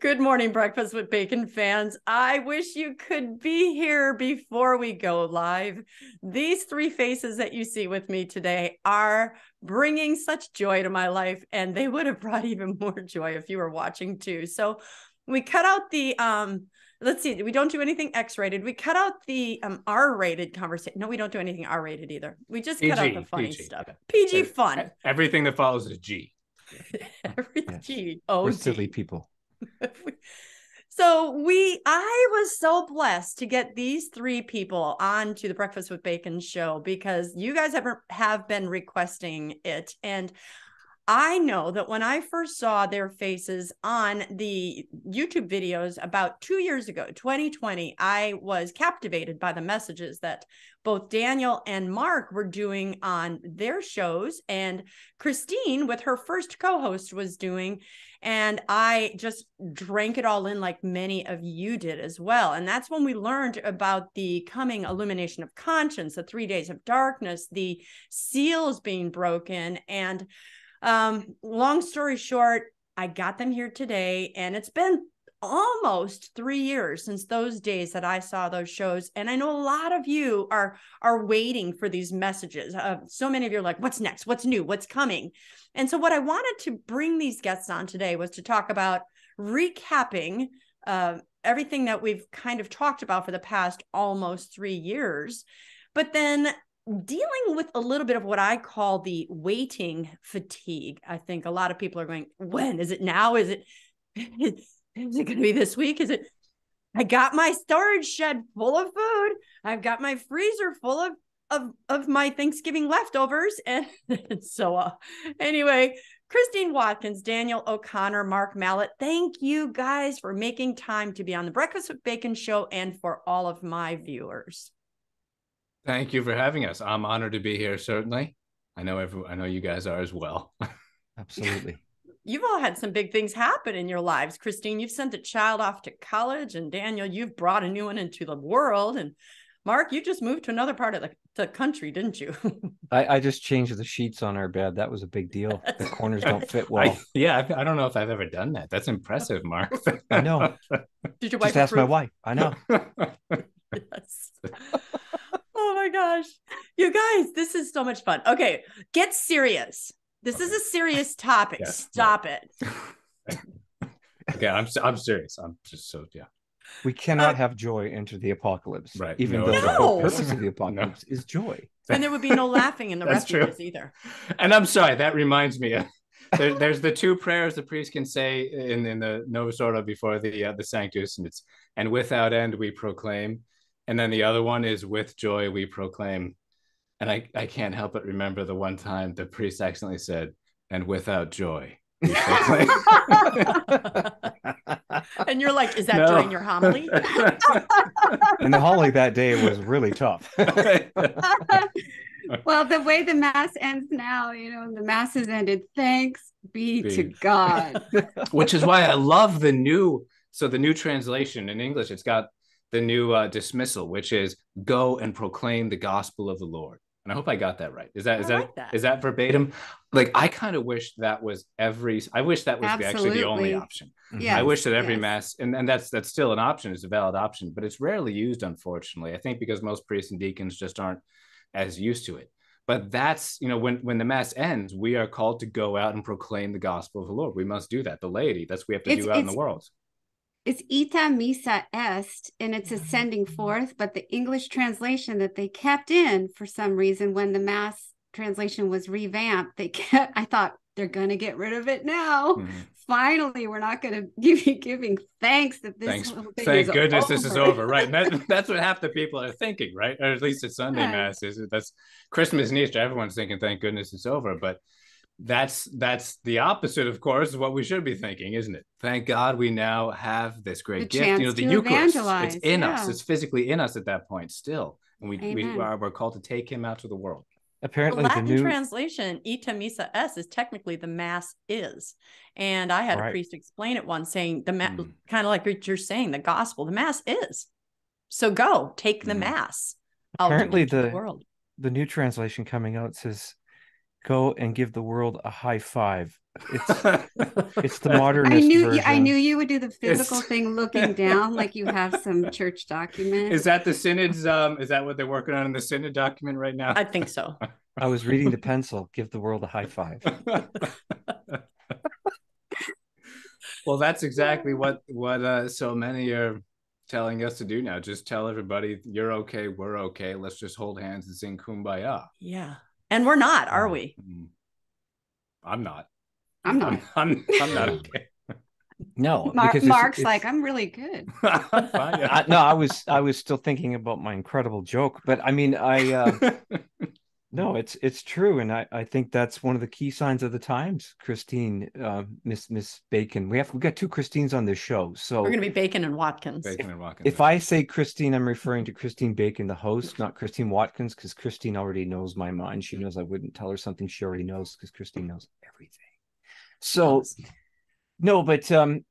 Good morning, Breakfast with Bacon fans. I wish you could be here before we go live. These three faces that you see with me today are bringing such joy to my life, and they would have brought even more joy if you were watching too. So, we cut out the um let's see we don't do anything x-rated we cut out the um r-rated conversation no we don't do anything r-rated either we just PG, cut out the funny PG, stuff pg fun everything that follows is g every yes. g oh we're silly people so we i was so blessed to get these three people on to the breakfast with bacon show because you guys have, have been requesting it. And I know that when I first saw their faces on the YouTube videos about two years ago, 2020, I was captivated by the messages that both Daniel and Mark were doing on their shows, and Christine, with her first co host, was doing. And I just drank it all in like many of you did as well. And that's when we learned about the coming illumination of conscience, the three days of darkness, the seals being broken, and um, long story short, I got them here today, and it's been almost three years since those days that I saw those shows. And I know a lot of you are are waiting for these messages. Uh, so many of you are like, what's next? What's new? What's coming? And so what I wanted to bring these guests on today was to talk about recapping uh, everything that we've kind of talked about for the past almost three years. But then dealing with a little bit of what I call the waiting fatigue. I think a lot of people are going, when is it now? Is it is it going to be this week? Is it I got my storage shed full of food. I've got my freezer full of of of my Thanksgiving leftovers and, and so uh, anyway, Christine Watkins, Daniel O'Connor, Mark Mallett, thank you guys for making time to be on the Breakfast with Bacon show and for all of my viewers. Thank you for having us. I'm honored to be here. Certainly, I know every, I know you guys are as well. Absolutely. You've all had some big things happen in your lives, Christine. You've sent a child off to college, and Daniel, you've brought a new one into the world, and Mark, you just moved to another part of the, the country, didn't you? I, I, just changed the sheets on our bed. That was a big deal. The corners don't fit well. I, yeah, I, I, don't know if I've ever done that. That's impressive, Mark. I know. Did your wife just ask my wife? I know. yes my gosh. You guys, this is so much fun. Okay, get serious. This okay. is a serious topic. Stop it. okay, I'm I'm serious. I'm just so yeah. We cannot uh, have joy enter the apocalypse, right? Even no, though no. the whole purpose of the apocalypse no. is joy, and there would be no laughing in the rest true. of this either. And I'm sorry, that reminds me. there, there's the two prayers the priest can say in, in the Novus Ordo before the uh, the Sanctus, and it's and without end we proclaim and then the other one is with joy we proclaim. And i i can't help but remember the one time the priest accidentally said and without joy and you're like is that no. during your homily? And the homily that day was really tough. Well the way the mass ends now you know the mass has ended. Thanks be, be. to god. Which is why i love the new so the new translation in english it's got the new uh, dismissal, which is go and proclaim the gospel of the Lord. And I hope I got that right. Is that is that, like that is that verbatim? Like I kind of wish that was every. I wish that was actually the only option. Yeah. I wish that every yes. mass, and, and that's that's still an option, It's a valid option, but it's rarely used, unfortunately. I think because most priests and deacons just aren't as used to it. But that's you know when when the mass ends, we are called to go out and proclaim the gospel of the Lord. We must do that. The laity, that's what we have to it's, do out in the world it's ite missa est and it's ascending forth but the english translation that they kept in for some reason when the mass translation was revamped they kept i thought they're going to get rid of it now mm-hmm. finally we're not going to give you giving thanks that this thanks. thank goodness over. this is over right that, that's what half the people are thinking right or at least at sunday yeah. mass is that's christmas and easter everyone's thinking thank goodness it's over but that's that's the opposite of course of what we should be thinking isn't it? Thank god we now have this great the gift. You know the eucharist it's in yeah. us it's physically in us at that point still. And we, we are we're called to take him out to the world. Apparently the Latin the new translation ite missa est is technically the mass is. And i had right. a priest explain it once saying the mass mm. kind of like what you're saying the gospel the mass is. So go take the mm. mass. Apparently the, the world. the new translation coming out says go and give the world a high five It's it's the modern. I knew you, I knew you would do the physical it's... thing, looking down like you have some church document. Is that the synod's? Um, is that what they're working on in the synod document right now? I think so. I was reading the pencil. Give the world a high five. well, that's exactly what what uh, so many are telling us to do now. Just tell everybody you're okay, we're okay. Let's just hold hands and sing kumbaya. Yeah. And we're not, are we? Mm-hmm. I'm not. I'm not. I'm, I'm, I'm not okay. No, Mar- because Mark's it's, like, I'm really good. I, no, I was I was still thinking about my incredible joke, but I mean, I uh, no, it's it's true, and I, I think that's one of the key signs of the times. Christine, uh, Miss Miss Bacon, we have we got two Christines on this show, so we're going to be Bacon and Watkins. Bacon and Watkins. If I say Christine, I'm referring to Christine Bacon, the host, not Christine Watkins, because Christine already knows my mind. She knows I wouldn't tell her something she already knows, because Christine knows everything. So, no, but um,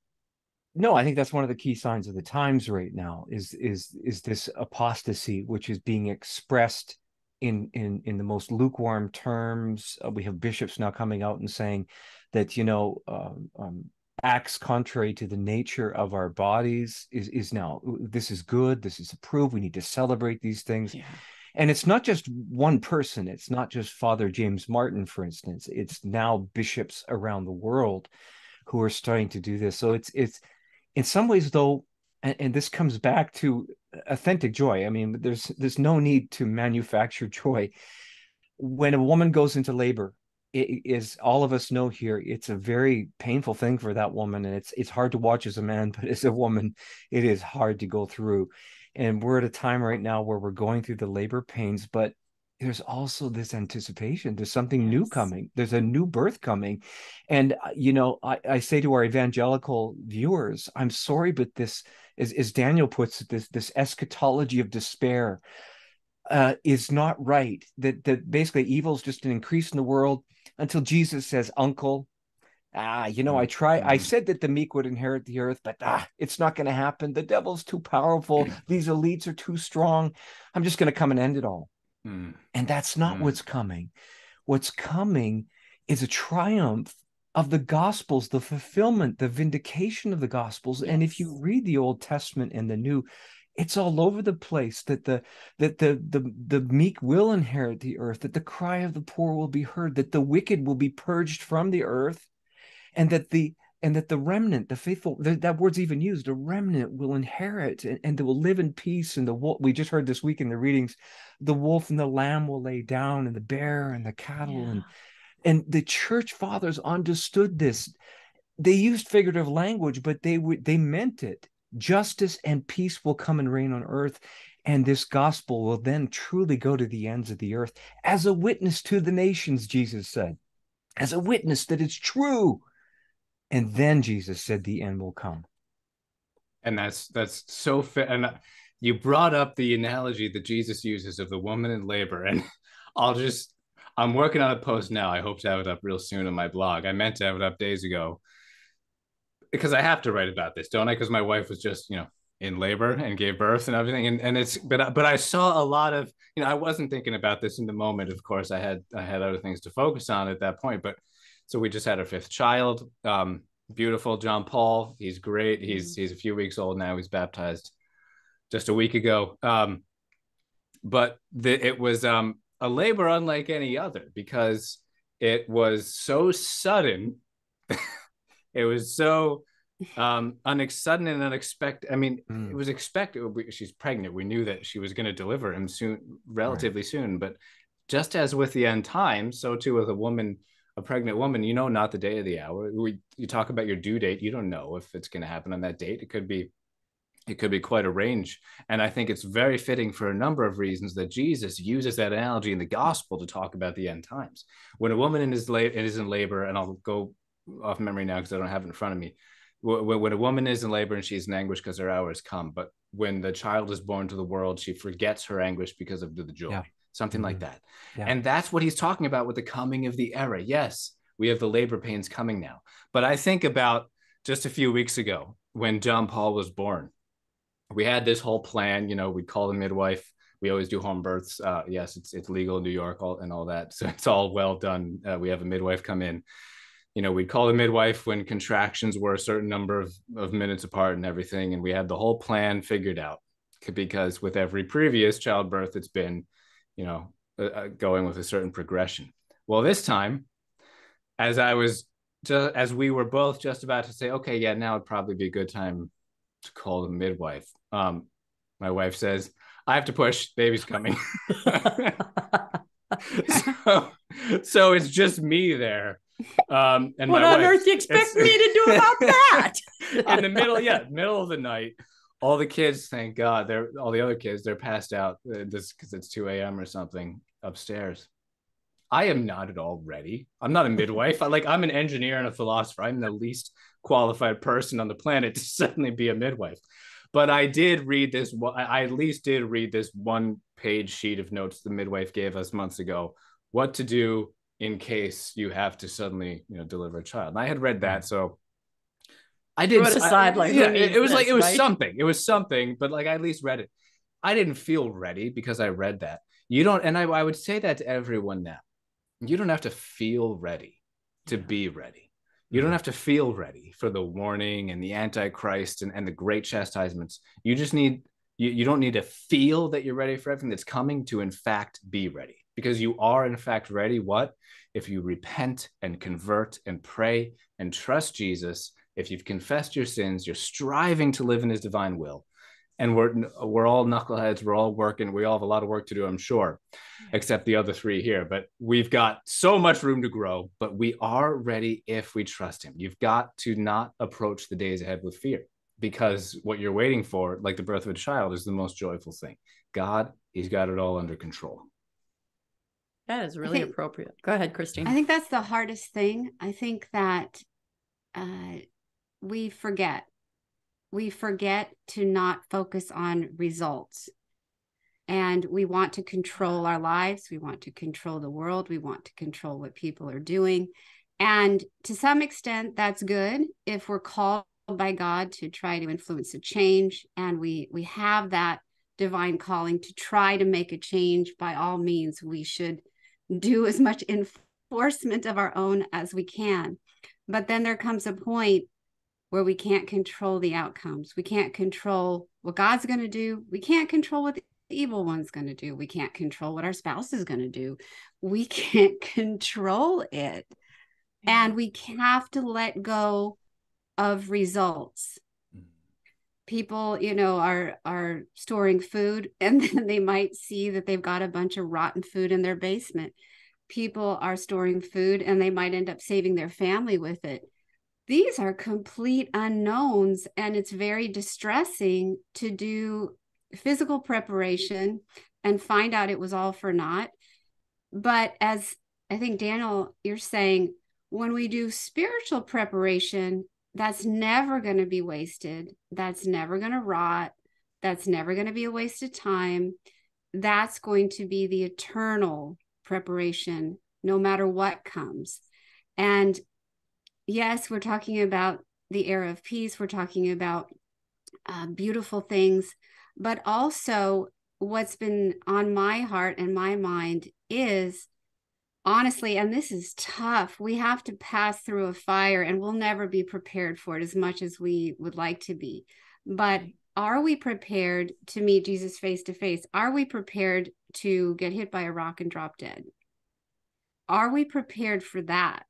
no, I think that's one of the key signs of the times right now. Is is is this apostasy, which is being expressed in in in the most lukewarm terms. Uh, we have bishops now coming out and saying that you know um, um, acts contrary to the nature of our bodies is is now this is good. This is approved. We need to celebrate these things. Yeah. And it's not just one person. It's not just Father James Martin, for instance. It's now bishops around the world who are starting to do this. So it's it's in some ways though and, and, this comes back to authentic joy. I mean there's there's no need to manufacture joy. When a woman goes into labor it is all of us know here it's a very painful thing for that woman and it's it's hard to watch as a man but as a woman it is hard to go through. And we're at a time right now where we're going through the labor pains but there's also this anticipation there's something yes. new coming there's a new birth coming and uh, you know I, I say to our evangelical viewers i'm sorry but this as, as Daniel puts it, this this eschatology of despair uh, is not right. That that basically evil is just an increase in the world until Jesus says, "Uncle, ah, you know, I try. I mm-hmm. said that the meek would inherit the earth, but ah, it's not going to happen. The devil's too powerful. These elites are too strong. I'm just going to come and end it all." Mm. And that's not mm. what's coming. What's coming is a triumph of the gospels the fulfillment the vindication of the gospels yes. and if you read the old testament and the new it's all over the place that the that the the the meek will inherit the earth that the cry of the poor will be heard that the wicked will be purged from the earth and that the and that the remnant the faithful that, that word's even used a remnant will inherit and, and they will live in peace. And the wolf we just heard this week in the readings the wolf and the lamb will lay down and the bear and the cattle yeah. and and the church fathers understood this. They used figurative language but they would they meant it. Justice and peace will come and reign on earth and this gospel will then truly go to the ends of the earth as a witness to the nations jesus said. As a witness that it's true and then jesus said the end will come and that's that's so fit and you brought up the analogy that jesus uses of the woman in labor and i'll just I'm working on a post now. I hope to have it up real soon on my blog. I meant to have it up days ago because I have to write about this, don't I? Because my wife was just, you know, in labor and gave birth and everything. And and it's but but I saw a lot of, you know, I wasn't thinking about this in the moment. Of course, I had I had other things to focus on at that point. But so we just had our fifth child. Um, beautiful John Paul. He's great. He's mm-hmm. he's a few weeks old now. He's baptized just a week ago. Um, but the, it was um a labor unlike any other because it was so sudden. it was so um unex- sudden and unexpected. I mean, mm. it was expected. She's pregnant. We knew that she was going to deliver him soon, relatively right. soon. But just as with the end time, so too with a woman, a pregnant woman. You know, not the day of the hour. We you talk about your due date. You don't know if it's going to happen on that date. It could be it could be quite a range. And I think it's very fitting for a number of reasons that Jesus uses that analogy in the gospel to talk about the end times. When a woman is, la- is in labor, and I'll go off memory now because I don't have it in front of me. When a woman is in labor and she's in anguish because her hour has come, but when the child is born to the world, she forgets her anguish because of the joy, yeah. Something mm-hmm. like that. Yeah. And that's what he's talking about with the coming of the era. Yes, we have the labor pains coming now. But I think about just a few weeks ago when John Paul was born we had this whole plan. You know, we'd call the midwife. We always do home births. Uh, yes, it's it's legal in New York all, and all that. So it's all well done. Uh, we have a midwife come in. you know, we'd call the midwife when contractions were a certain number of, of minutes apart and everything. And we had the whole plan figured out because with every previous childbirth, it's been, you know, uh, uh, going with a certain progression. Well, this time, as I was just as we were both just about to say, okay, yeah, now would probably be a good time to call the midwife. Um, my wife says, I have to push, baby's coming. so, so it's just me there. Um, and what on wife, earth do you expect me to do about that? in the middle, yeah, middle of the night, all the kids, thank God, they're all the other kids, they're passed out uh, this because it's 2 a.m. or something upstairs. I am not at all ready. I'm not a midwife. I like I'm an engineer and a philosopher. I'm the least qualified person on the planet to suddenly be a midwife. But I did read this. I at least did read this one page sheet of notes the midwife gave us months ago. What to do in case you have to suddenly, you know, deliver a child. And I had read that, so I did. Put aside, like, yeah, it, it was this, like it was right? something. It was something, but like I at least read it. I didn't feel ready because I read that. You don't, and I, I would say that to everyone now. You don't have to feel ready to be ready. You don't mm-hmm. have to feel ready for the warning and the antichrist and, and the great chastisements. You just need you, you don't need to feel that you're ready for everything that's coming to in fact be ready because you are in fact ready what if you repent and convert and pray and trust jesus if you've confessed your sins you're striving to live in his divine will. And we're we're all knuckleheads. We're all working. We all have a lot of work to do i'm sure except the other three here. But we've got so much room to grow but we are ready if we trust him. You've got to not approach the days ahead with fear because what you're waiting for like the birth of a child is the most joyful thing. God he's got it all under control. That is really think, appropriate. Go ahead christine. I think that's the hardest thing. I think that uh, we forget we forget to not focus on results. And we want to control our lives. We want to control the world. We want to control what people are doing. And to some extent, that's good if we're called by God to try to influence a change. And we, we have that divine calling to try to make a change. By all means, we should do as much enforcement of our own as we can. But then there comes a point where we can't control the outcomes. We can't control what God's going to do. We can't control what the evil one's going to do. We can't control what our spouse is going to do. We can't control it. And we have to let go of results. Mm-hmm. People, you know, are are storing food and then they might see that they've got a bunch of rotten food in their basement. People are storing food and they might end up saving their family with it these are complete unknowns and it's very distressing to do physical preparation and find out it was all for naught. But as i think daniel you're saying when we do spiritual preparation that's never going to be wasted. That's never going to rot. That's never going to be a waste of time. That's going to be the eternal preparation no matter what comes. And yes, we're talking about the era of peace, we're talking about uh, beautiful things, but also what's been on my heart and my mind is honestly, and this is tough, we have to pass through a fire and we'll never be prepared for it as much as we would like to be. But are we prepared to meet Jesus face to face? Are we prepared to get hit by a rock and drop dead? Are we prepared for that?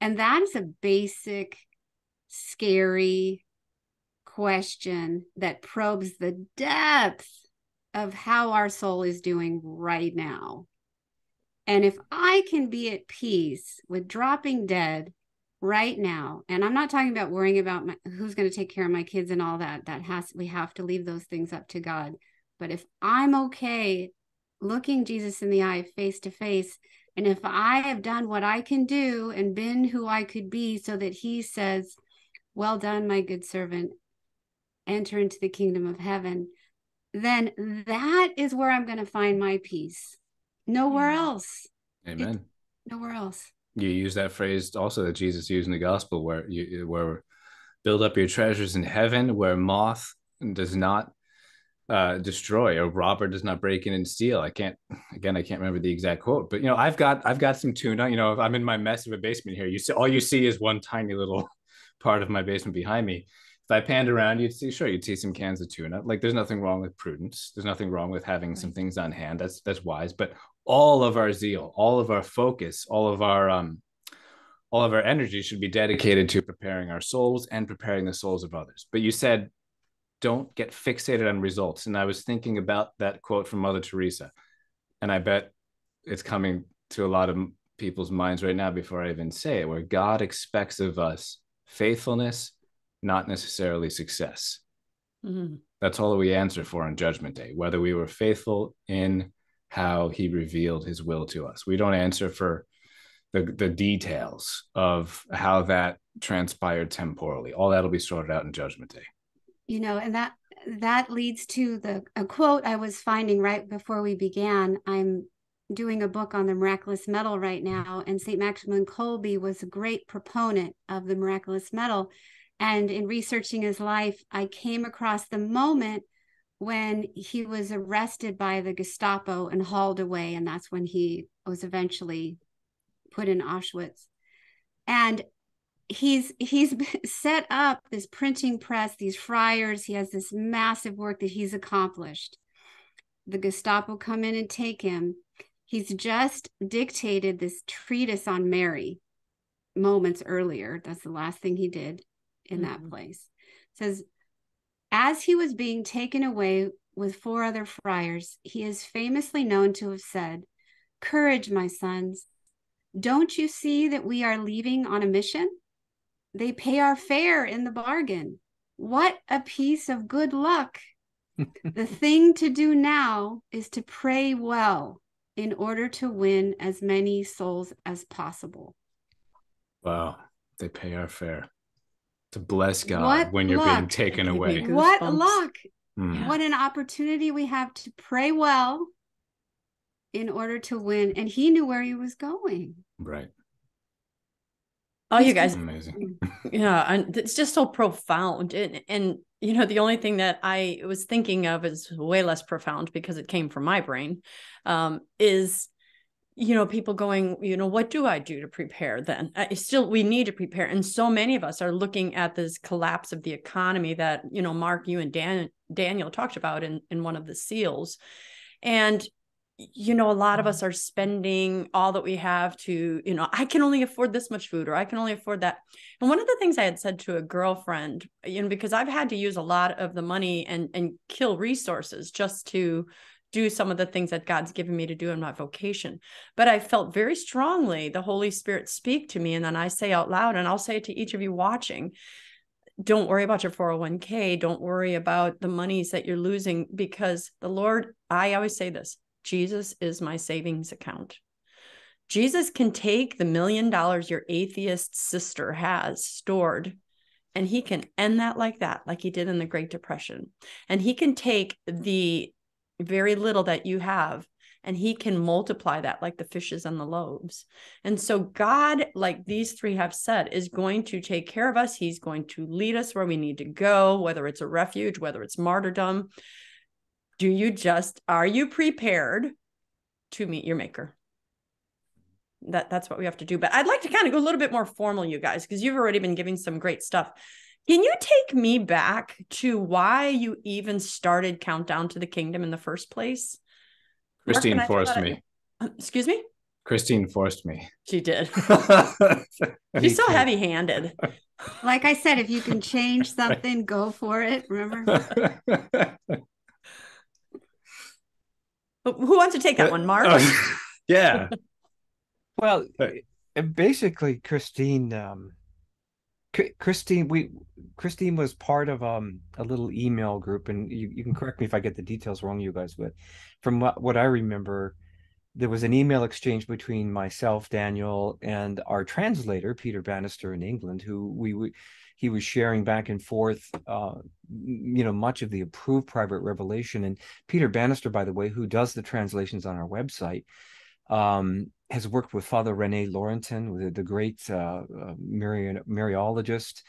And that is a basic, scary question that probes the depth of how our soul is doing right now. And if I can be at peace with dropping dead right now, and I'm not talking about worrying about my, who's going to take care of my kids and all that, that has, we have to leave those things up to God. But if I'm okay looking Jesus in the eye face to face and if I have done what I can do and been who I could be so that he says, Well done, my good servant, enter into the kingdom of heaven, then that is where I'm going to find my peace. Nowhere yeah. else. Amen. Nowhere else. You use that phrase also that Jesus used in the gospel where you where build up your treasures in heaven where moth does not uh, destroy or robber does not break in and steal. I can't again, I can't remember the exact quote, but you know, I've got I've got some tuna. You know, if I'm in my mess of a basement here, you see all you see is one tiny little part of my basement behind me. If I panned around, you'd see sure you'd see some cans of tuna. Like there's nothing wrong with prudence. There's nothing wrong with having some things on hand. That's that's wise. But all of our zeal, all of our focus, all of our um all of our energy should be dedicated to preparing our souls and preparing the souls of others. But you said don't get fixated on results. And I was thinking about that quote from Mother Teresa. And I bet it's coming to a lot of people's minds right now before I even say it, where God expects of us faithfulness, not necessarily success. Mm-hmm. That's all that we answer for on Judgment Day, whether we were faithful in how He revealed His will to us. We don't answer for the, the details of how that transpired temporally. All that'll be sorted out in Judgment Day you know and that that leads to the a quote i was finding right before we began. I'm doing a book on the miraculous medal right now and st maximilian kolbe was a great proponent of the miraculous medal and in researching his life i came across the moment when he was arrested by the gestapo and hauled away and that's when he was eventually put in auschwitz. And he's he's set up this printing press these friars he has this massive work that he's accomplished. The gestapo come in and take him. He's just dictated this treatise on mary moments earlier. That's the last thing he did in mm-hmm. that place. It says as he was being taken away with four other friars he is famously known to have said courage my sons. Don't you see that we are leaving on a mission they pay our fare in the bargain. What a piece of good luck. the thing to do now is to pray well in order to win as many souls as possible. Wow. They pay our fare. To bless God what when you're luck. being taken away. What luck. Mm. What an opportunity we have to pray well in order to win. And he knew where he was going. Right. Oh, you guys, amazing. yeah, and it's just so profound. And and you know, the only thing that I was thinking of is way less profound because it came from my brain. Um, is you know people going you know what do i do to prepare then I still we need to prepare and so many of us are looking at this collapse of the economy that you know mark you and dan daniel talked about in in one of the seals and you know a lot of mm-hmm. us are spending all that we have to you know i can only afford this much food or i can only afford that. And one of the things i had said to a girlfriend you know because i've had to use a lot of the money and and kill resources just to do some of the things that god's given me to do in my vocation. But i felt very strongly the holy spirit speak to me and then i say out loud and i'll say it to each of you watching don't worry about your 401k don't worry about the monies that you're losing because the lord i always say this Jesus is my savings account. Jesus can take the million dollars your atheist sister has stored and he can end that like that, like he did in the Great Depression. And he can take the very little that you have and he can multiply that like the fishes and the loaves. And so, God, like these three have said, is going to take care of us. He's going to lead us where we need to go, whether it's a refuge, whether it's martyrdom do you just are you prepared to meet your maker? That that's what we have to do but i'd like to kind of go a little bit more formal you guys because you've already been giving some great stuff. Can you take me back to why you even started countdown to the kingdom in the first place? Christine forced me. uh, excuse me? Christine forced me. She did. She's so heavy handed like i said if you can change something go for it remember Who wants to take that uh, one, Mark? Uh, yeah. well, uh, basically, Christine. Um, Christine, we Christine was part of um, a little email group, and you, you can correct me if I get the details wrong, you guys. But from what, what I remember, there was an email exchange between myself, Daniel, and our translator, Peter Bannister in England, who we, we he was sharing back and forth, uh, you know, much of the approved private revelation. And Peter Bannister, by the way, who does the translations on our website, um, has worked with Father Rene Laurentin, the, the great uh, uh, Mariologist.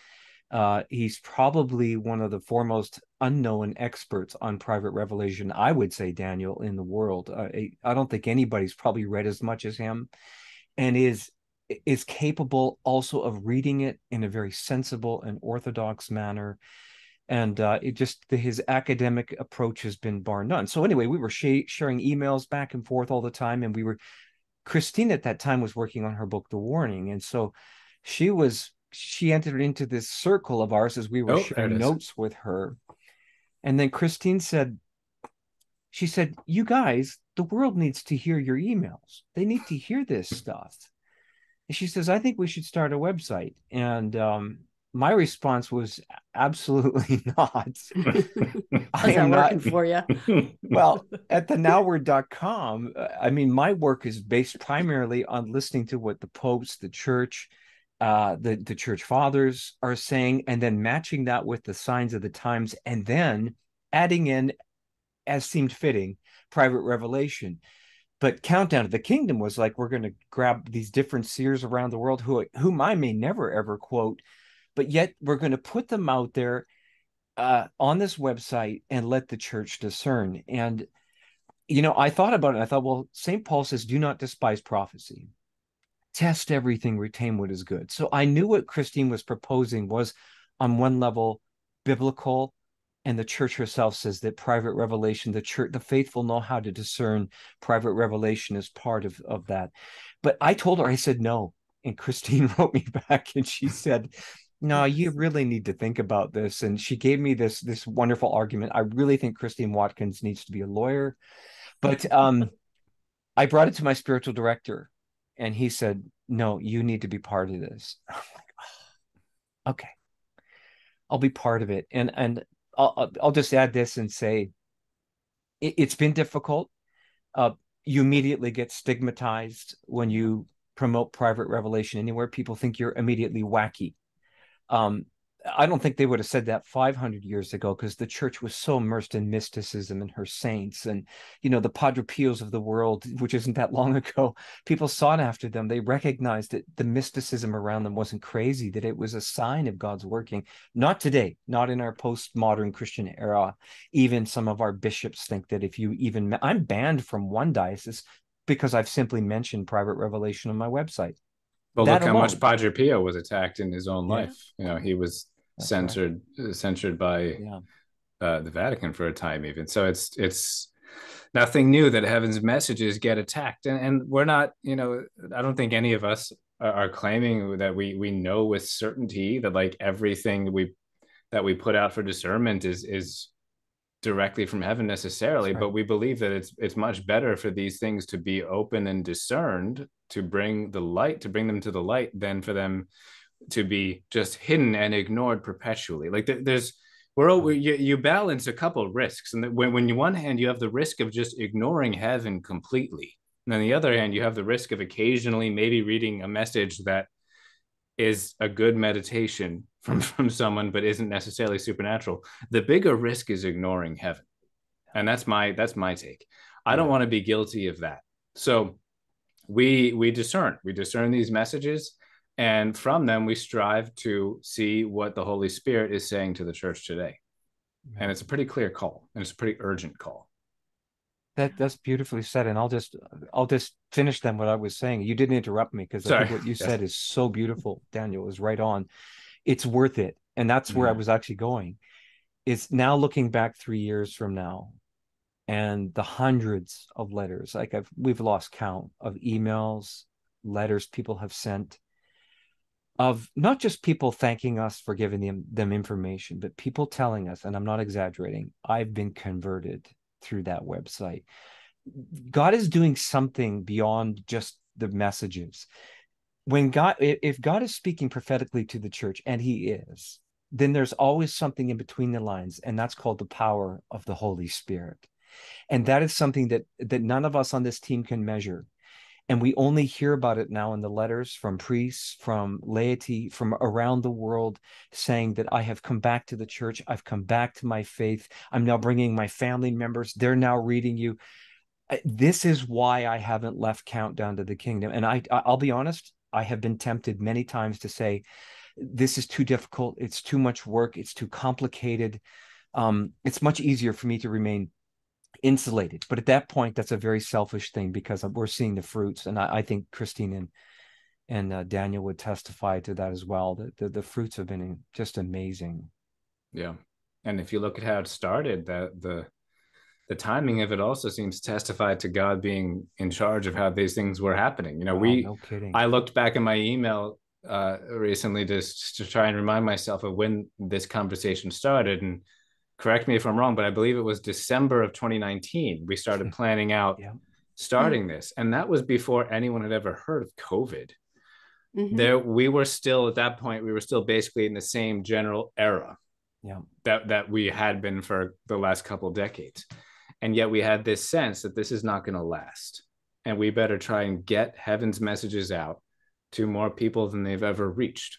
Uh, he's probably one of the foremost unknown experts on private revelation, I would say, Daniel, in the world. Uh, I don't think anybody's probably read as much as him, and is is capable also of reading it in a very sensible and orthodox manner. And uh, it just the, his academic approach has been bar none. So anyway, we were sh- sharing emails back and forth all the time, and we were Christine at that time was working on her book, The Warning, and so she was she entered into this circle of ours as we were oh, sharing notes with her. And then Christine said, she said, You guys, the world needs to hear your emails. They need to hear this stuff. And she says, I think we should start a website. And um, my response was absolutely not. I am not working for you. well, at the nowword.com, uh, I mean, my work is based primarily on listening to what the popes, the church, uh, the the church fathers are saying, and then matching that with the signs of the times, and then adding in, as seemed fitting, private revelation. But countdown to the kingdom was like we're going to grab these different seers around the world who whom I may never ever quote, but yet we're going to put them out there uh, on this website and let the church discern. And you know, I thought about it. I thought, well, St. Paul says, "Do not despise prophecy." test everything, retain what is good. So I knew what Christine was proposing was, on one level, biblical, and the church herself says that private revelation, the church, the faithful know how to discern private revelation as part of, of that. But I told her, I said no. And Christine wrote me back and she said, no, you really need to think about this. And she gave me this this wonderful argument. I really think Christine Watkins needs to be a lawyer. But um, I brought it to my spiritual director and he said, "No, you need to be part of this." I'm like, "Okay, I'll be part of it." And and I'll I'll just add this and say, it, has been difficult. Uh, you immediately get stigmatized when you promote private revelation anywhere. People think you're immediately wacky. Um, I don't think they would have said that 500 years ago because the church was so immersed in mysticism and her saints and you know the Padre Pios of the world, which isn't that long ago. People sought after them. They recognized that the mysticism around them wasn't crazy, that it was a sign of God's working. Not today, not in our postmodern Christian era. Even some of our bishops think that if you even I'm banned from one diocese because I've simply mentioned private revelation on my website. Well, look how much Padre Pio was attacked in his own yeah. life. You know, he was That's censored right. censored by yeah. uh, the Vatican for a time, even. So it's it's nothing new that heaven's messages get attacked, and and we're not. You know, I don't think any of us are, are claiming that we we know with certainty that like everything we that we put out for discernment is is directly from heaven necessarily right. but we believe that it's it's much better for these things to be open and discerned to bring the light to bring them to the light than for them to be just hidden and ignored perpetually like there's we're all, you, you balance a couple of risks and when, when you one hand you have the risk of just ignoring heaven completely and on the other hand you have the risk of occasionally maybe reading a message that is a good meditation from from someone but isn't necessarily supernatural. The bigger risk is ignoring heaven. And that's my that's my take. I don't want to be guilty of that. So we we discern. We discern these messages and from them we strive to see what the holy spirit is saying to the church today. And it's a pretty clear call and it's a pretty urgent call that that's beautifully said and i'll just i'll just finish then what i was saying you didn't interrupt me because i think what you yes. said is so beautiful daniel is right on it's worth it. And that's where I mm-hmm. was actually going. It's now looking back three years from now and the hundreds of letters, like I've, we've lost count of emails, letters people have sent of not just people thanking us for giving them, them information, but people telling us, and I'm not exaggerating, I've been converted through that website. God is doing something beyond just the messages when God, if God is speaking prophetically to the church, and He is, then there's always something in between the lines, and that's called the power of the Holy Spirit. And that is something that that none of us on this team can measure. And we only hear about it now in the letters from priests, from laity, from around the world, saying that I have come back to the church. I've come back to my faith. I'm now bringing my family members. They're now reading you. This is why I haven't left Countdown to the Kingdom. And I, I'll be honest, I have been tempted many times to say, this is too difficult. It's too much work. It's too complicated. Um, it's much easier for me to remain insulated. But at that point, that's a very selfish thing because we're seeing the fruits, and I, I think Christine and and uh, Daniel would testify to that as well. The, the, the fruits have been just amazing. Yeah, and if you look at how it started, that the the timing of it also seems to testify to God being in charge of how these things were happening. You know, we no kidding. I looked back in my email uh, recently just to try and remind myself of when this conversation started and correct me if I'm wrong, but I believe it was December of 2019 we started planning out yeah. starting mm-hmm. this, and that was before anyone had ever heard of COVID. Mm-hmm. There, we were still at that point. We were still basically in the same general era, yeah, that that we had been for the last couple decades, and yet we had this sense that this is not going to last, and we better try and get heaven's messages out to more people than they've ever reached,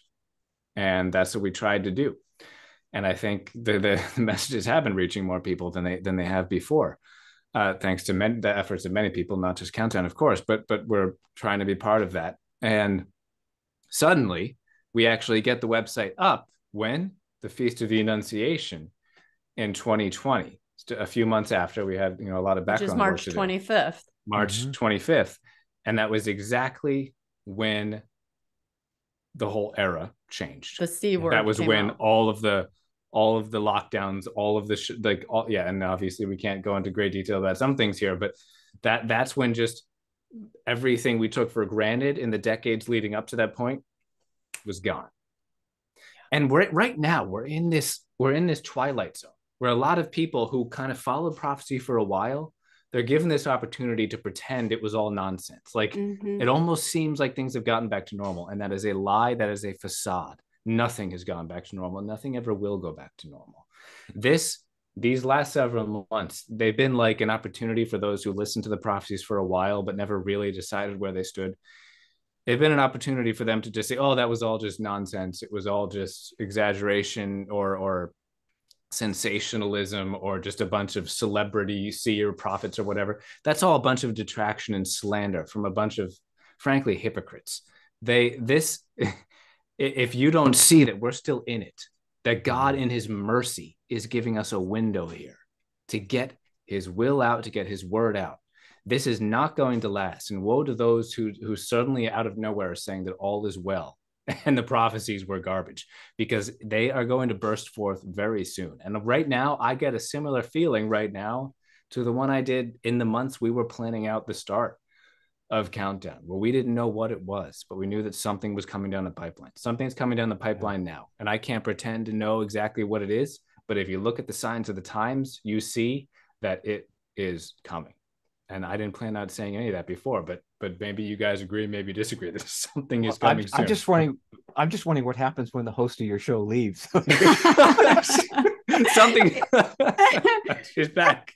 and that's what we tried to do and I think the, the, the messages have been reaching more people than they than they have before, uh, thanks to many, the efforts of many people, not just Countdown, of course, but but we're trying to be part of that. And suddenly, we actually get the website up when the Feast of the Annunciation in 2020, a few months after we had you know a lot of background. Which is March 25th. March mm-hmm. 25th, and that was exactly when the whole era changed. The C word. That was when out. all of the all of the lockdowns, all of the sh- like all yeah, and obviously we can't go into great detail about some things here, but that that's when just everything we took for granted in the decades leading up to that point was gone. And we're right now we're in this we're in this twilight zone where a lot of people who kind of followed prophecy for a while they're given this opportunity to pretend it was all nonsense. Like mm-hmm. it almost seems like things have gotten back to normal, and that is a lie. That is a facade. Nothing has gone back to normal. Nothing ever will go back to normal. This these last several months, they've been like an opportunity for those who listened to the prophecies for a while but never really decided where they stood. They've been an opportunity for them to just say, "Oh, that was all just nonsense. It was all just exaggeration or or sensationalism or just a bunch of celebrity seer prophets or whatever that's all a bunch of detraction and slander from a bunch of frankly hypocrites they this if you don't see that we're still in it that god in his mercy is giving us a window here to get his will out to get his word out. This is not going to last. And woe to those who who suddenly out of nowhere are saying that all is well and the prophecies were garbage because they are going to burst forth very soon. And right now, I get a similar feeling right now to the one I did in the months we were planning out the start of Countdown, well we didn't know what it was, but we knew that something was coming down the pipeline. Something's coming down the pipeline now. And I can't pretend to know exactly what it is, but if you look at the signs of the times, you see that it is coming and I didn't plan on saying any of that before, but but maybe you guys agree, maybe disagree that something is coming. I'm, I'm, just wondering. I'm just wondering what happens when the host of your show leaves. something. She's back.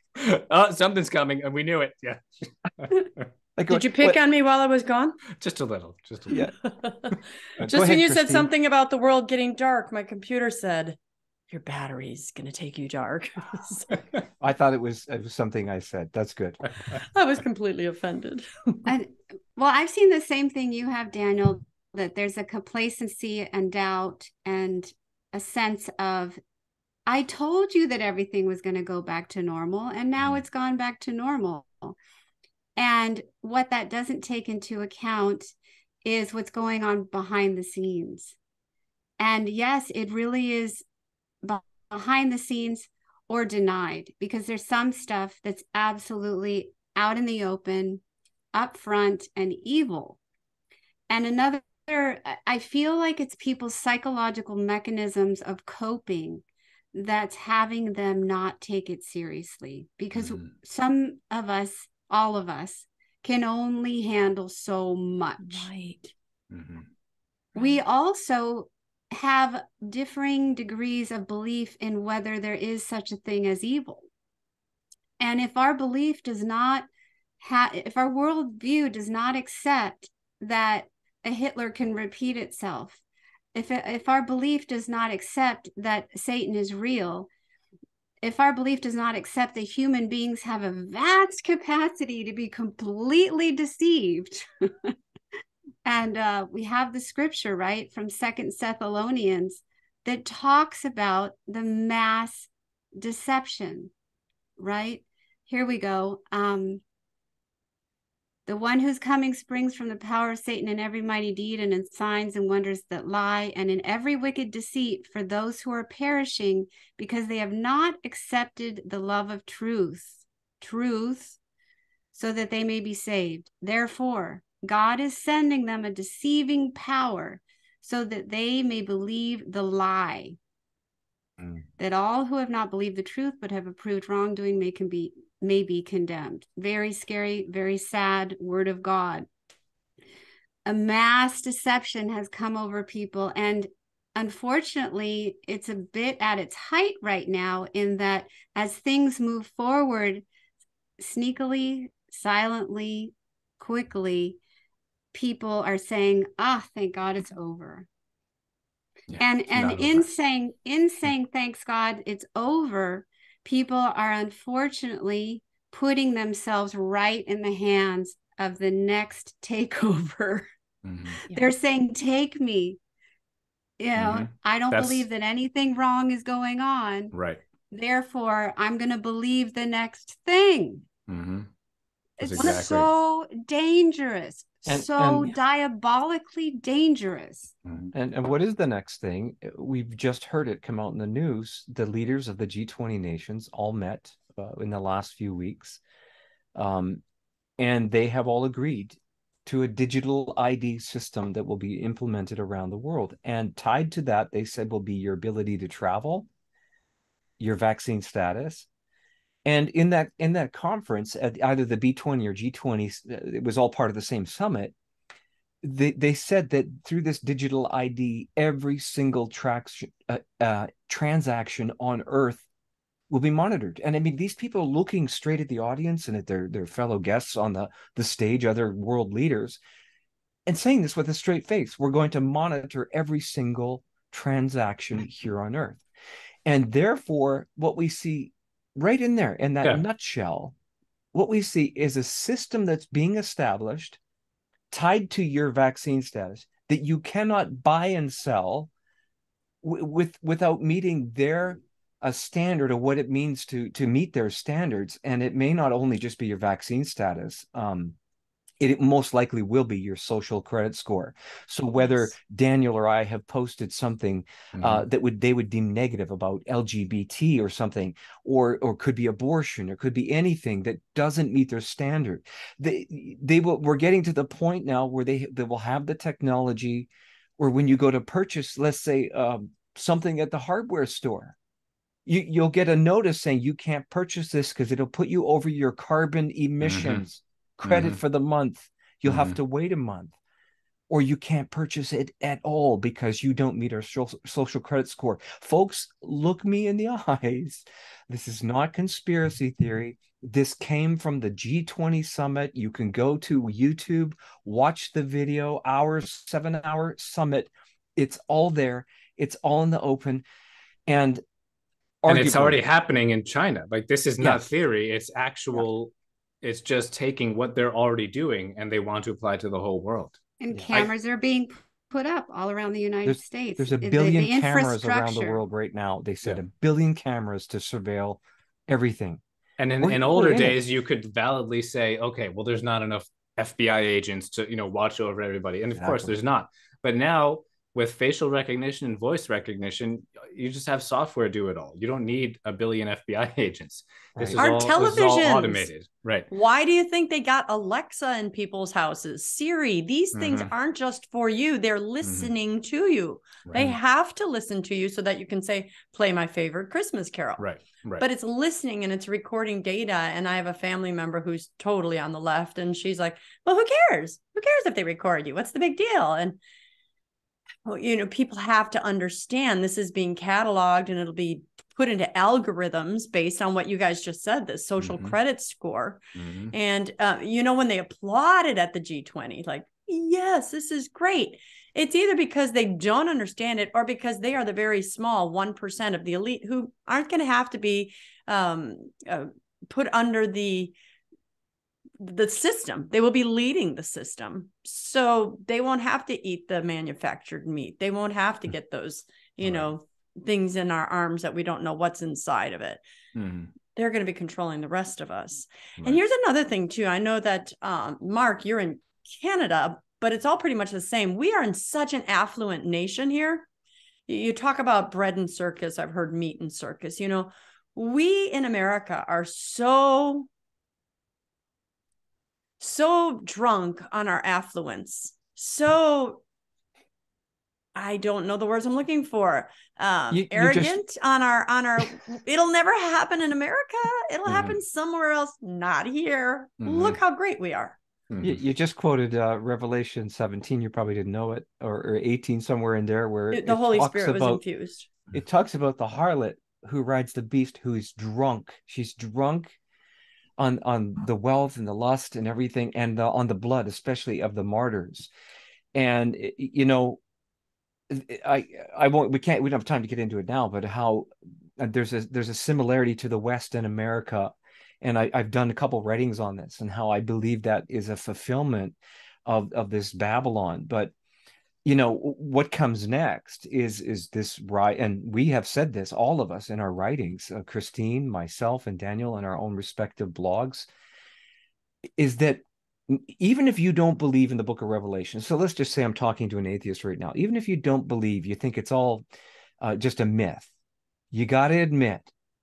Oh, something's coming, and we knew it. Yeah. Like, Did you pick what? on me while I was gone? Just a little. Just a little. Yeah. just when you Christine. said something about the world getting dark, my computer said your battery's going to take you dark. I thought it was it was something I said. That's good. I was completely offended. and, well, I've seen the same thing you have, Daniel. That there's a complacency and doubt and a sense of, I told you that everything was going to go back to normal, and now mm. it's gone back to normal. And what that doesn't take into account is what's going on behind the scenes. And yes, it really is behind the scenes or denied because there's some stuff that's absolutely out in the open, upfront, and evil. And another, I feel like it's people's psychological mechanisms of coping that's having them not take it seriously because mm-hmm. some of us, all of us, can only handle so much. Right. Mm-hmm. We also have differing degrees of belief in whether there is such a thing as evil. And if our belief does not have, if our worldview does not accept that a Hitler can repeat itself, if, if our belief does not accept that Satan is real, if our belief does not accept that human beings have a vast capacity to be completely deceived, And uh, we have the scripture, right, from Second Thessalonians that talks about the mass deception, right? Here we go. Um, the one whose coming springs from the power of Satan in every mighty deed and in signs and wonders that lie, and in every wicked deceit for those who are perishing because they have not accepted the love of truth, truth, so that they may be saved. Therefore, God is sending them a deceiving power so that they may believe the lie. Mm. That all who have not believed the truth but have approved wrongdoing may can be may be condemned. Very scary, very sad word of God. A mass deception has come over people. And unfortunately, it's a bit at its height right now, in that as things move forward, sneakily, silently, quickly, people are saying, ah, oh, thank God it's over. Yeah, and and in over. saying in saying thanks God it's over, people are unfortunately putting themselves right in the hands of the next takeover. Mm-hmm. Yeah. They're saying, Take me. You know, mm-hmm. I don't That's... believe that anything wrong is going on. Right. Therefore, I'm going to believe the next thing. Mm-hmm. It's exactly. so dangerous. And, so and, diabolically dangerous. Mm-hmm. And and what is the next thing? We've just heard it come out in the news. The leaders of the G20 nations all met uh, in the last few weeks, um, and they have all agreed to a digital ID system that will be implemented around the world. And tied to that, they said will be your ability to travel, your vaccine status, and in that in that conference, at either the B20 or G20, it was all part of the same summit. They they said that through this digital ID, every single uh, uh, transaction on Earth will be monitored. And I mean, these people looking straight at the audience and at their their fellow guests on the the stage, other world leaders, and saying this with a straight face: we're going to monitor every single transaction here on Earth. And therefore, what we see right in there in that yeah. nutshell what we see is a system that's being established tied to your vaccine status that you cannot buy and sell w- with without meeting their a standard of what it means to to meet their standards and it may not only just be your vaccine status um it most likely will be your social credit score. So whether yes. Daniel or I have posted something uh, mm-hmm. uh, that would they would deem negative about LGBT or something, or or could be abortion, or could be anything that doesn't meet their standard, they they will. We're getting to the point now where they they will have the technology, or when you go to purchase, let's say um, something at the hardware store. You, you'll get a notice saying you can't purchase this because it'll put you over your carbon mm-hmm. Credit mm-hmm. for the month. You'll mm-hmm. have to wait a month. Or you can't purchase it at all because you don't meet our social credit score. Folks, look me in the eyes. This is not conspiracy theory. This came from the G20 summit. You can go to YouTube, watch the video, our seven hour summit. It's all there, it's all in the open. And and it's already happening in China. Like this is not yes. theory; it's actual it's just taking what they're already doing and they want to apply to the whole world. And cameras I, are being put up all around the United there's, States. There's a billion the, the cameras around the world right now. They said yeah. a billion cameras to surveil everything. And in, in older in days, it. you could validly say, okay, well, there's not enough FBI agents to you know watch over everybody, and of exactly. course, there's not. But now with facial recognition and voice recognition, you just have software do it all. You don't need a billion FBI agents. This is Our all, televisions automated. Right. Why do you think they got Alexa in people's houses? Siri, these things mm-hmm. aren't just for you. They're mm-hmm. listening mm-hmm. to you. Right. They have to listen to you so that you can say, play my favorite Christmas carol. Right. Right. But it's listening and it's recording data. And I have a family member who's totally on the left. And she's like, well, who cares? Who cares if they record you? What's the big deal? And you know people have to understand this is being cataloged and it'll be put into algorithms based on what you guys just said the social mm-hmm. credit score mm-hmm. and uh, you know when they applauded at the g20 like yes this is great it's either because they don't understand it or because they are the very small 1% of the elite who aren't going to have to be um, uh, put under the the system. They will be leading the system. So they won't have to eat the manufactured meat. They won't have to get those, you right. know, things in our arms that we don't know what's inside of it. Mm-hmm. They're going to be controlling the rest of us. Right. And here's another thing too. I know that um, Mark, you're in Canada, but it's all pretty much the same. We are in such an affluent nation here. You talk about bread and circus. I've heard meat and circus. You know, we in America are so so drunk on our affluence so I don't know the words I'm looking for. Um, you, arrogant just... on our on our. it'll never happen in America. It'll mm-hmm. happen somewhere else, not here. Mm-hmm. Look how great we are. Mm-hmm. You, you, just quoted uh, Revelation 17. You probably didn't know it, or, or 18 somewhere in there, where it, the Holy Spirit about, was infused. It talks about the harlot who rides the beast, who is drunk. She's drunk on on the wealth and the lust and everything, and the, on the blood, especially of the martyrs. And you know, I I won't we can't we don't have time to get into it now, but how uh, there's a there's a similarity to the West and America, and I, I've done a couple writings on this and how I believe that is a fulfillment of of this Babylon. But you know what comes next is is this right, and we have said this all of us in our writings, uh, Christine, myself, and Daniel in our own respective blogs, is that even if you don't believe in the book of revelation so let's just say i'm talking to an atheist right now even if you don't believe you think it's all uh, just a myth you got to admit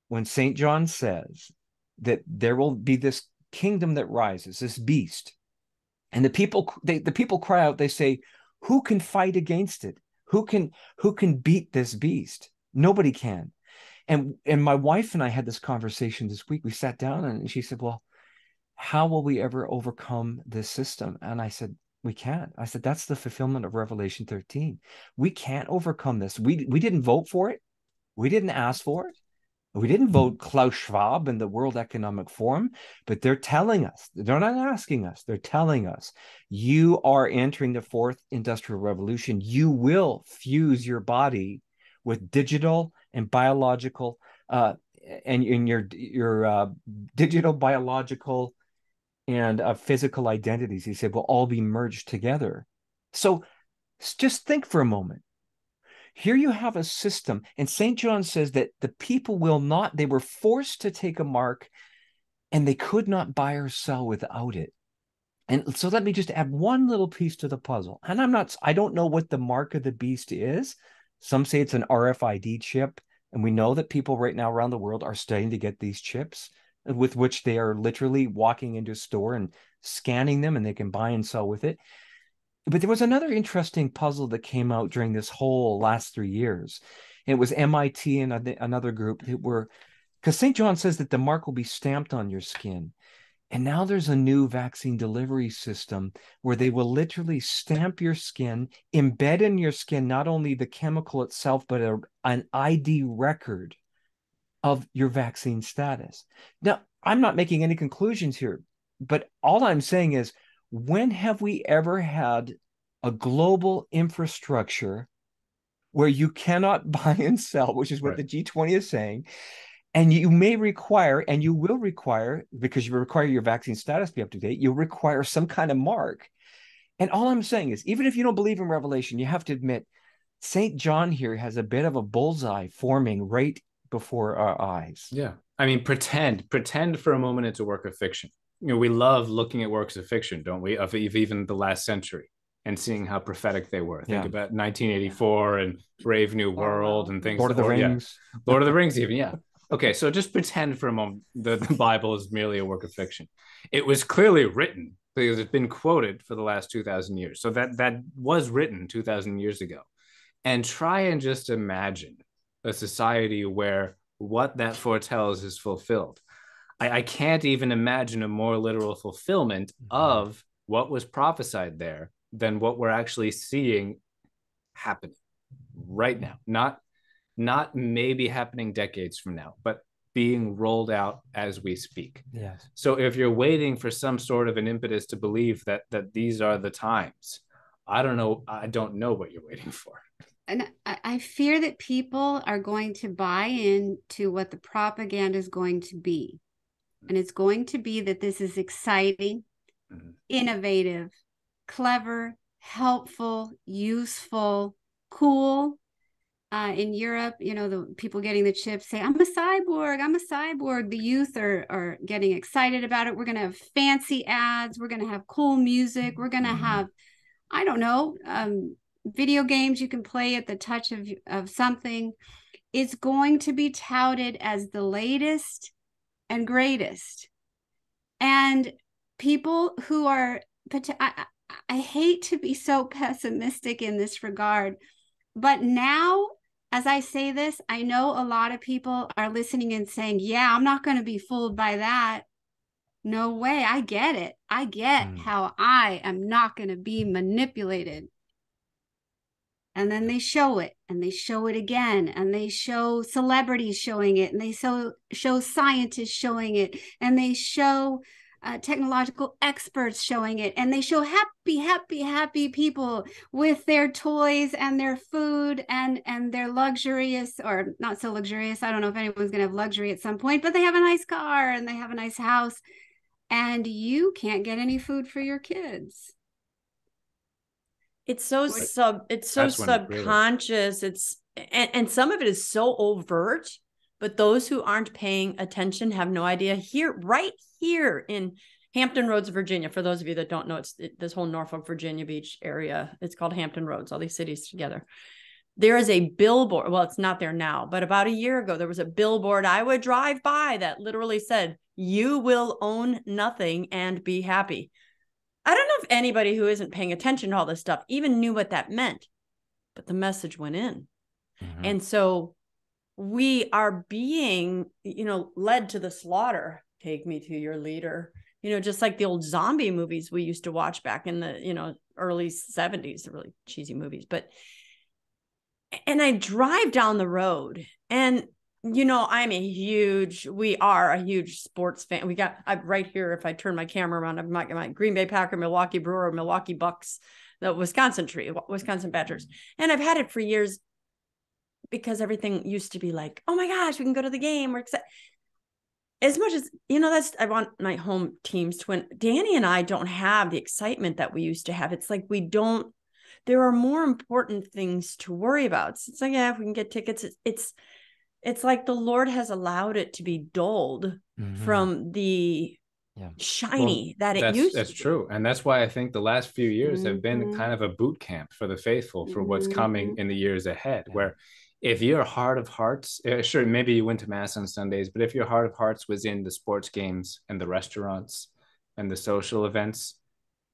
when st john says that there will be this kingdom that rises this beast and the people they, the people cry out they say who can fight against it who can who can beat this beast nobody can and and my wife and i had this conversation this week we sat down and she said well how will we ever overcome this system? And I said, we can't. I said, that's the fulfillment of Revelation 13. We can't overcome this. We, we didn't vote for it. We didn't ask for it. We didn't mm-hmm. vote Klaus Schwab in the World Economic Forum, but they're telling us, they're not asking us, they're telling us, you are entering the fourth industrial revolution. You will fuse your body with digital and biological, uh, and in your your uh, digital biological and uh, physical identities, he said, will all be merged together. So just think for a moment. Here you have a system, and St. John says that the people will not, they were forced to take a mark and they could not buy or sell without it. And so let me just add one little piece to the puzzle. And I'm not, I don't know what the mark of the beast is. Some say it's an RFID chip. And we know that people right now around the world are starting to get these chips with which they are literally walking into a store and scanning them and they can buy and sell with it. But there was another interesting puzzle that came out during this whole last three years. It was MIT and another group that were, because St. John says that the mark will be stamped on your skin. And now there's a new vaccine delivery system where they will literally stamp your skin, embed in your skin not only the chemical itself, but a, an ID record of your vaccine status. Now, I'm not making any conclusions here, but all I'm saying is when have we ever had a global infrastructure where you cannot buy and sell, which is what right. the G20 is saying? And you may require, and you will require, because you require your vaccine status to be up to date, you'll require some kind of mark. And all I'm saying is, even if you don't believe in Revelation, you have to admit St. John here has a bit of a bullseye forming right before our eyes. Yeah. I mean, pretend, pretend for a moment it's a work of fiction. You know, we love looking at works of fiction, don't we? Of even the last century and seeing how prophetic they were. Think yeah. about 1984 and Brave New World and things. Lord of the Rings. Yeah. Lord of the Rings, even. Yeah. Okay. So just pretend for a moment that the Bible is merely a work of fiction. It was clearly written because it's been quoted for the last 2000 years. So that, that was written 2000 years ago. And try and just imagine a society where what that foretells is fulfilled. I, I can't even imagine a more literal fulfillment mm-hmm. of what was prophesied there than what we're actually seeing happening right now. Not not maybe happening decades from now, but being rolled out as we speak. Yes. So if you're waiting for some sort of an impetus to believe that that these are the times, I don't know. I don't know what you're waiting for and I, I fear that people are going to buy into what the propaganda is going to be. And it's going to be that this is exciting, mm-hmm. innovative, clever, helpful, useful, cool. Uh, in Europe, you know, the people getting the chips say, I'm a cyborg, I'm a cyborg. The youth are, are getting excited about it. We're going to have fancy ads. We're going to have cool music. We're going to mm-hmm. have, I don't know, um, video games you can play at the touch of, of something. It's going to be touted as the latest and greatest. And people who are, I, I hate to be so pessimistic in this regard, but now as I say this, I know a lot of people are listening and saying, Yeah, I'm not going to be fooled by that. No way. I get it. I get mm. how I am not going to be manipulated. And then they show it and they show it again and they show celebrities showing it and they show show scientists showing it and they show uh, technological experts showing it and they show happy happy happy people with their toys and their food and and their luxurious or not so luxurious i don't know if anyone's going to have luxury at some point but they have a nice car and they have a nice house and you can't get any food for your kids it's so sub it's so subconscious it's and, and some of it is so overt but those who aren't paying attention have no idea. Here right here in hampton roads virginia for those of you that don't know it's it, this whole norfolk virginia beach area it's called hampton roads all these cities together. There is a billboard well it's not there now but about a year ago there was a billboard i would drive by that literally said you will own nothing and be happy i don't know if anybody who isn't paying attention to all this stuff even knew what that meant but the message went in. Mm-hmm. and so we are being you know led to the slaughter. Take me to your leader. You know just like the old zombie movies we used to watch back in the you know early 70s the really cheesy movies but and i drive down the road and you know i'm a huge we are a huge sports fan we got i'm right here if i turn my camera around i've got my green bay packer milwaukee brewer milwaukee bucks the wisconsin tree wisconsin badgers mm-hmm. and i've had it for years because everything used to be like, oh my gosh, we can go to the game. We're excited. As much as you know, that's I want my home teams to win. Danny and I don't have the excitement that we used to have. It's like we don't. There are more important things to worry about. It's like yeah, if we can get tickets, it's it's, it's like the Lord has allowed it to be dulled mm-hmm. from the yeah. shiny well, that it used that's true and that's why i think the last few years mm-hmm. have been mm-hmm. kind of a boot camp for the faithful for what's coming mm-hmm. in the years ahead yeah. where if your heart of hearts, uh, sure, maybe you went to mass on Sundays, but if your heart of hearts was in the sports games and the restaurants and the social events,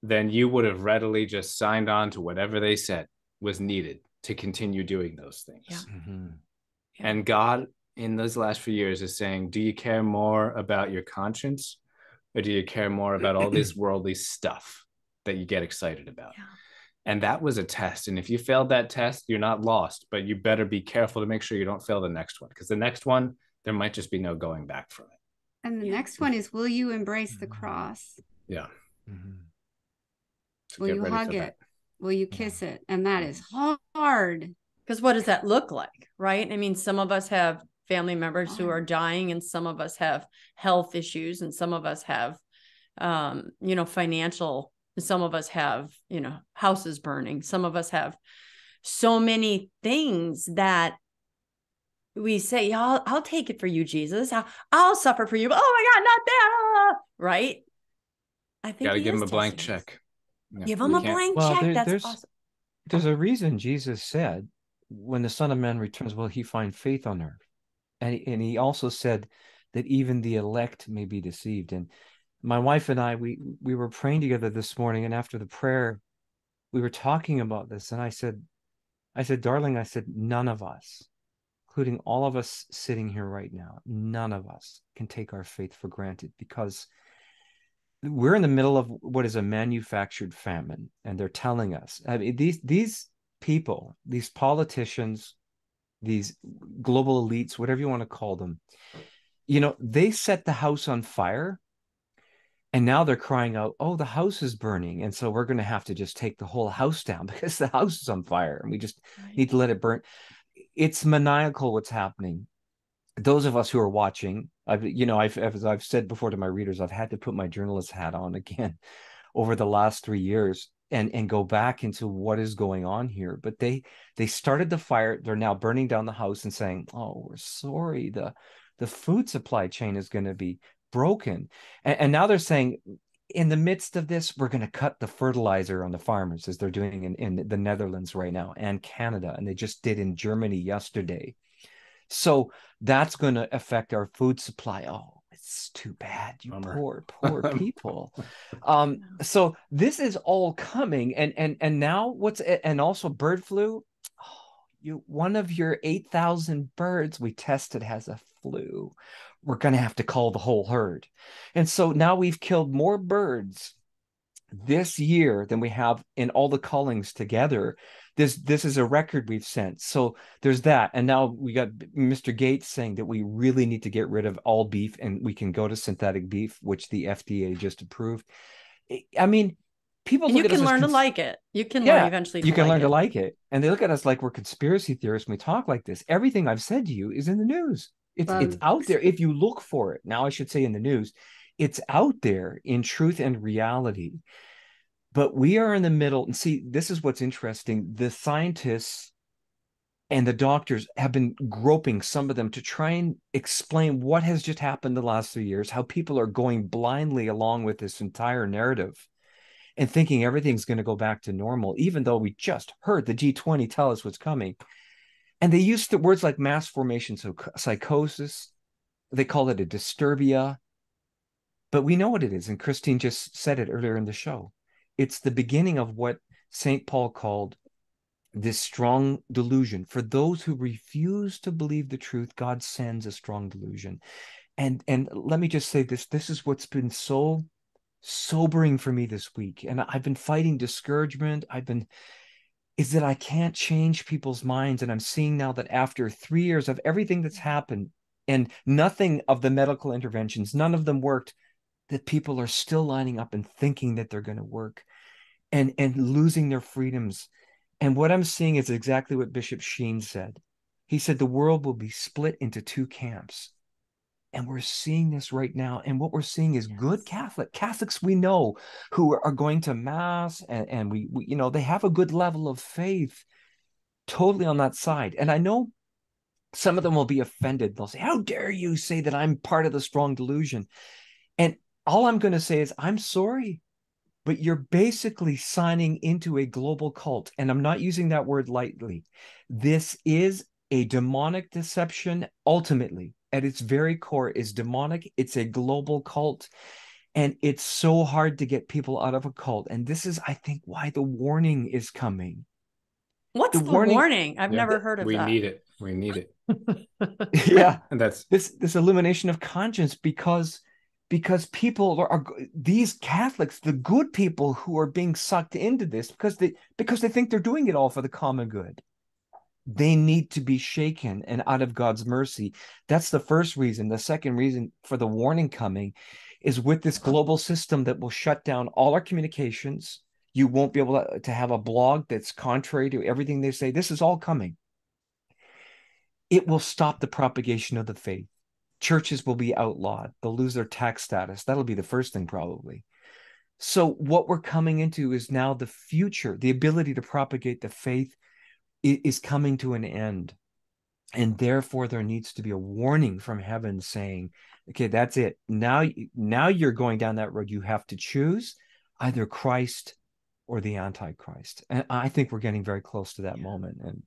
then you would have readily just signed on to whatever they said was needed to continue doing those things. Yeah. Mm-hmm. Yeah. And God, in those last few years, is saying, Do you care more about your conscience or do you care more about all this worldly stuff that you get excited about? Yeah and that was a test and if you failed that test you're not lost but you better be careful to make sure you don't fail the next one because the next one there might just be no going back from it and the yeah. next one is will you embrace the mm-hmm. cross yeah mm-hmm. so will you hug it will you kiss yeah. it and that is hard because what does that look like right? I mean some of us have family members who are dying and some of us have health issues and some of us have um you know financial some of us have you know houses burning. Some of us have so many things that we say yeah, I'll, I'll take it for you jesus. I'll, I'll suffer for you. But oh my god not that. Right? I think gotta give him a blank check. Yeah. give him we a blank well, check. there, that's there's, awesome. there's a reason jesus said when the son of man returns will he find faith on earth? And, and he also said that even the elect may be deceived. And my wife and I we we were praying together this morning and after the prayer we were talking about this and I said I said darling I said none of us including all of us sitting here right now none of us can take our faith for granted because we're in the middle of what is a manufactured famine and they're telling us. I mean, these these people these politicians these global elites whatever you want to call them you know they set the house on fire and now they're crying out oh the house is burning. And so we're going to have to just take the whole house down because the house is on fire and we just right. need to let it burn. It's maniacal what's happening. Those of us who are watching, I've you know, I've as I've said before to my readers, I've had to put my journalist hat on again over the last three years and and go back into what is going on here. But they they started the fire. They're now burning down the house and saying, "Oh, we're sorry. the The food supply chain is going to be broken." And, and now they're saying, in the midst of this, we're going to cut the fertilizer on the farmers, as they're doing in, in the Netherlands right now and Canada, and they just did in Germany yesterday. So that's going to affect our food supply. Oh, it's too bad, you Bummer. poor, poor people. um, so this is all coming, and and and now what's and also bird flu. Oh, you one of your eight thousand birds we tested has a flu. We're going to have to call the whole herd, and so now we've killed more birds this year than we have in all the callings together this this is a record we've sent. So there's that. And now we got mr gates saying that we really need to get rid of all beef and we can go to synthetic beef which the fda just approved. I mean people you can learn cons- to like it. You can yeah, learn eventually you can like learn it. to like it. And they look at us like we're conspiracy theorists when we talk like this. Everything i've said to you is in the news. It's um, it's out there. If you look for it now i should say in the news it's out there in truth and reality but we are in the middle and see this is what's interesting the scientists and the doctors have been groping some of them to try and explain what has just happened the last three years how people are going blindly along with this entire narrative and thinking everything's going to go back to normal even though we just heard the g20 tell us what's coming. And they use the words like mass formation so psychosis. They call it a disturbia. But we know what it is and christine just said it earlier in the show it's the beginning of what St. Paul called this strong delusion. For those who refuse to believe the truth, God sends a strong delusion. And and let me just say this this is what's been so sobering for me this week. And I've been fighting discouragement. I've been is that I can't change people's minds. And I'm seeing now that after three years of everything that's happened and nothing of the medical interventions, none of them worked, that people are still lining up and thinking that they're going to work and and losing their freedoms. And what i'm seeing is exactly what bishop sheen said. He said the world will be split into two camps. And we're seeing this right now. And what we're seeing is yes. good catholic catholics we know who are going to mass and, and we, we you know they have a good level of faith totally on that side. And i know some of them will be offended. They'll say how dare you say that i'm part of the strong delusion? And all I'm going to say is, I'm sorry, but you're basically signing into a global cult. And I'm not using that word lightly. This is a demonic deception, ultimately, at its very core, is demonic. It's a global cult. And it's so hard to get people out of a cult. And this is, I think, why the warning is coming. What's the, the warning? warning? I've yeah, never heard of we that. We need it. We need it. yeah. And that's this this illumination of conscience because because people are, these catholics the good people who are being sucked into this because they because they think they're doing it all for the common good. They need to be shaken and out of god's mercy. That's the first reason. The second reason for the warning coming is with this global system that will shut down all our communications. You won't be able to have a blog that's contrary to everything they say. This is all coming. It will stop the propagation of the faith churches will be outlawed. They'll lose their tax status. That'll be the first thing probably. So what we're coming into is now the future. The ability to propagate the faith is coming to an end. And therefore there needs to be a warning from heaven saying okay that's it. Now now you're going down that road. You have to choose either christ or the antichrist. And i think we're getting very close to that yeah. moment and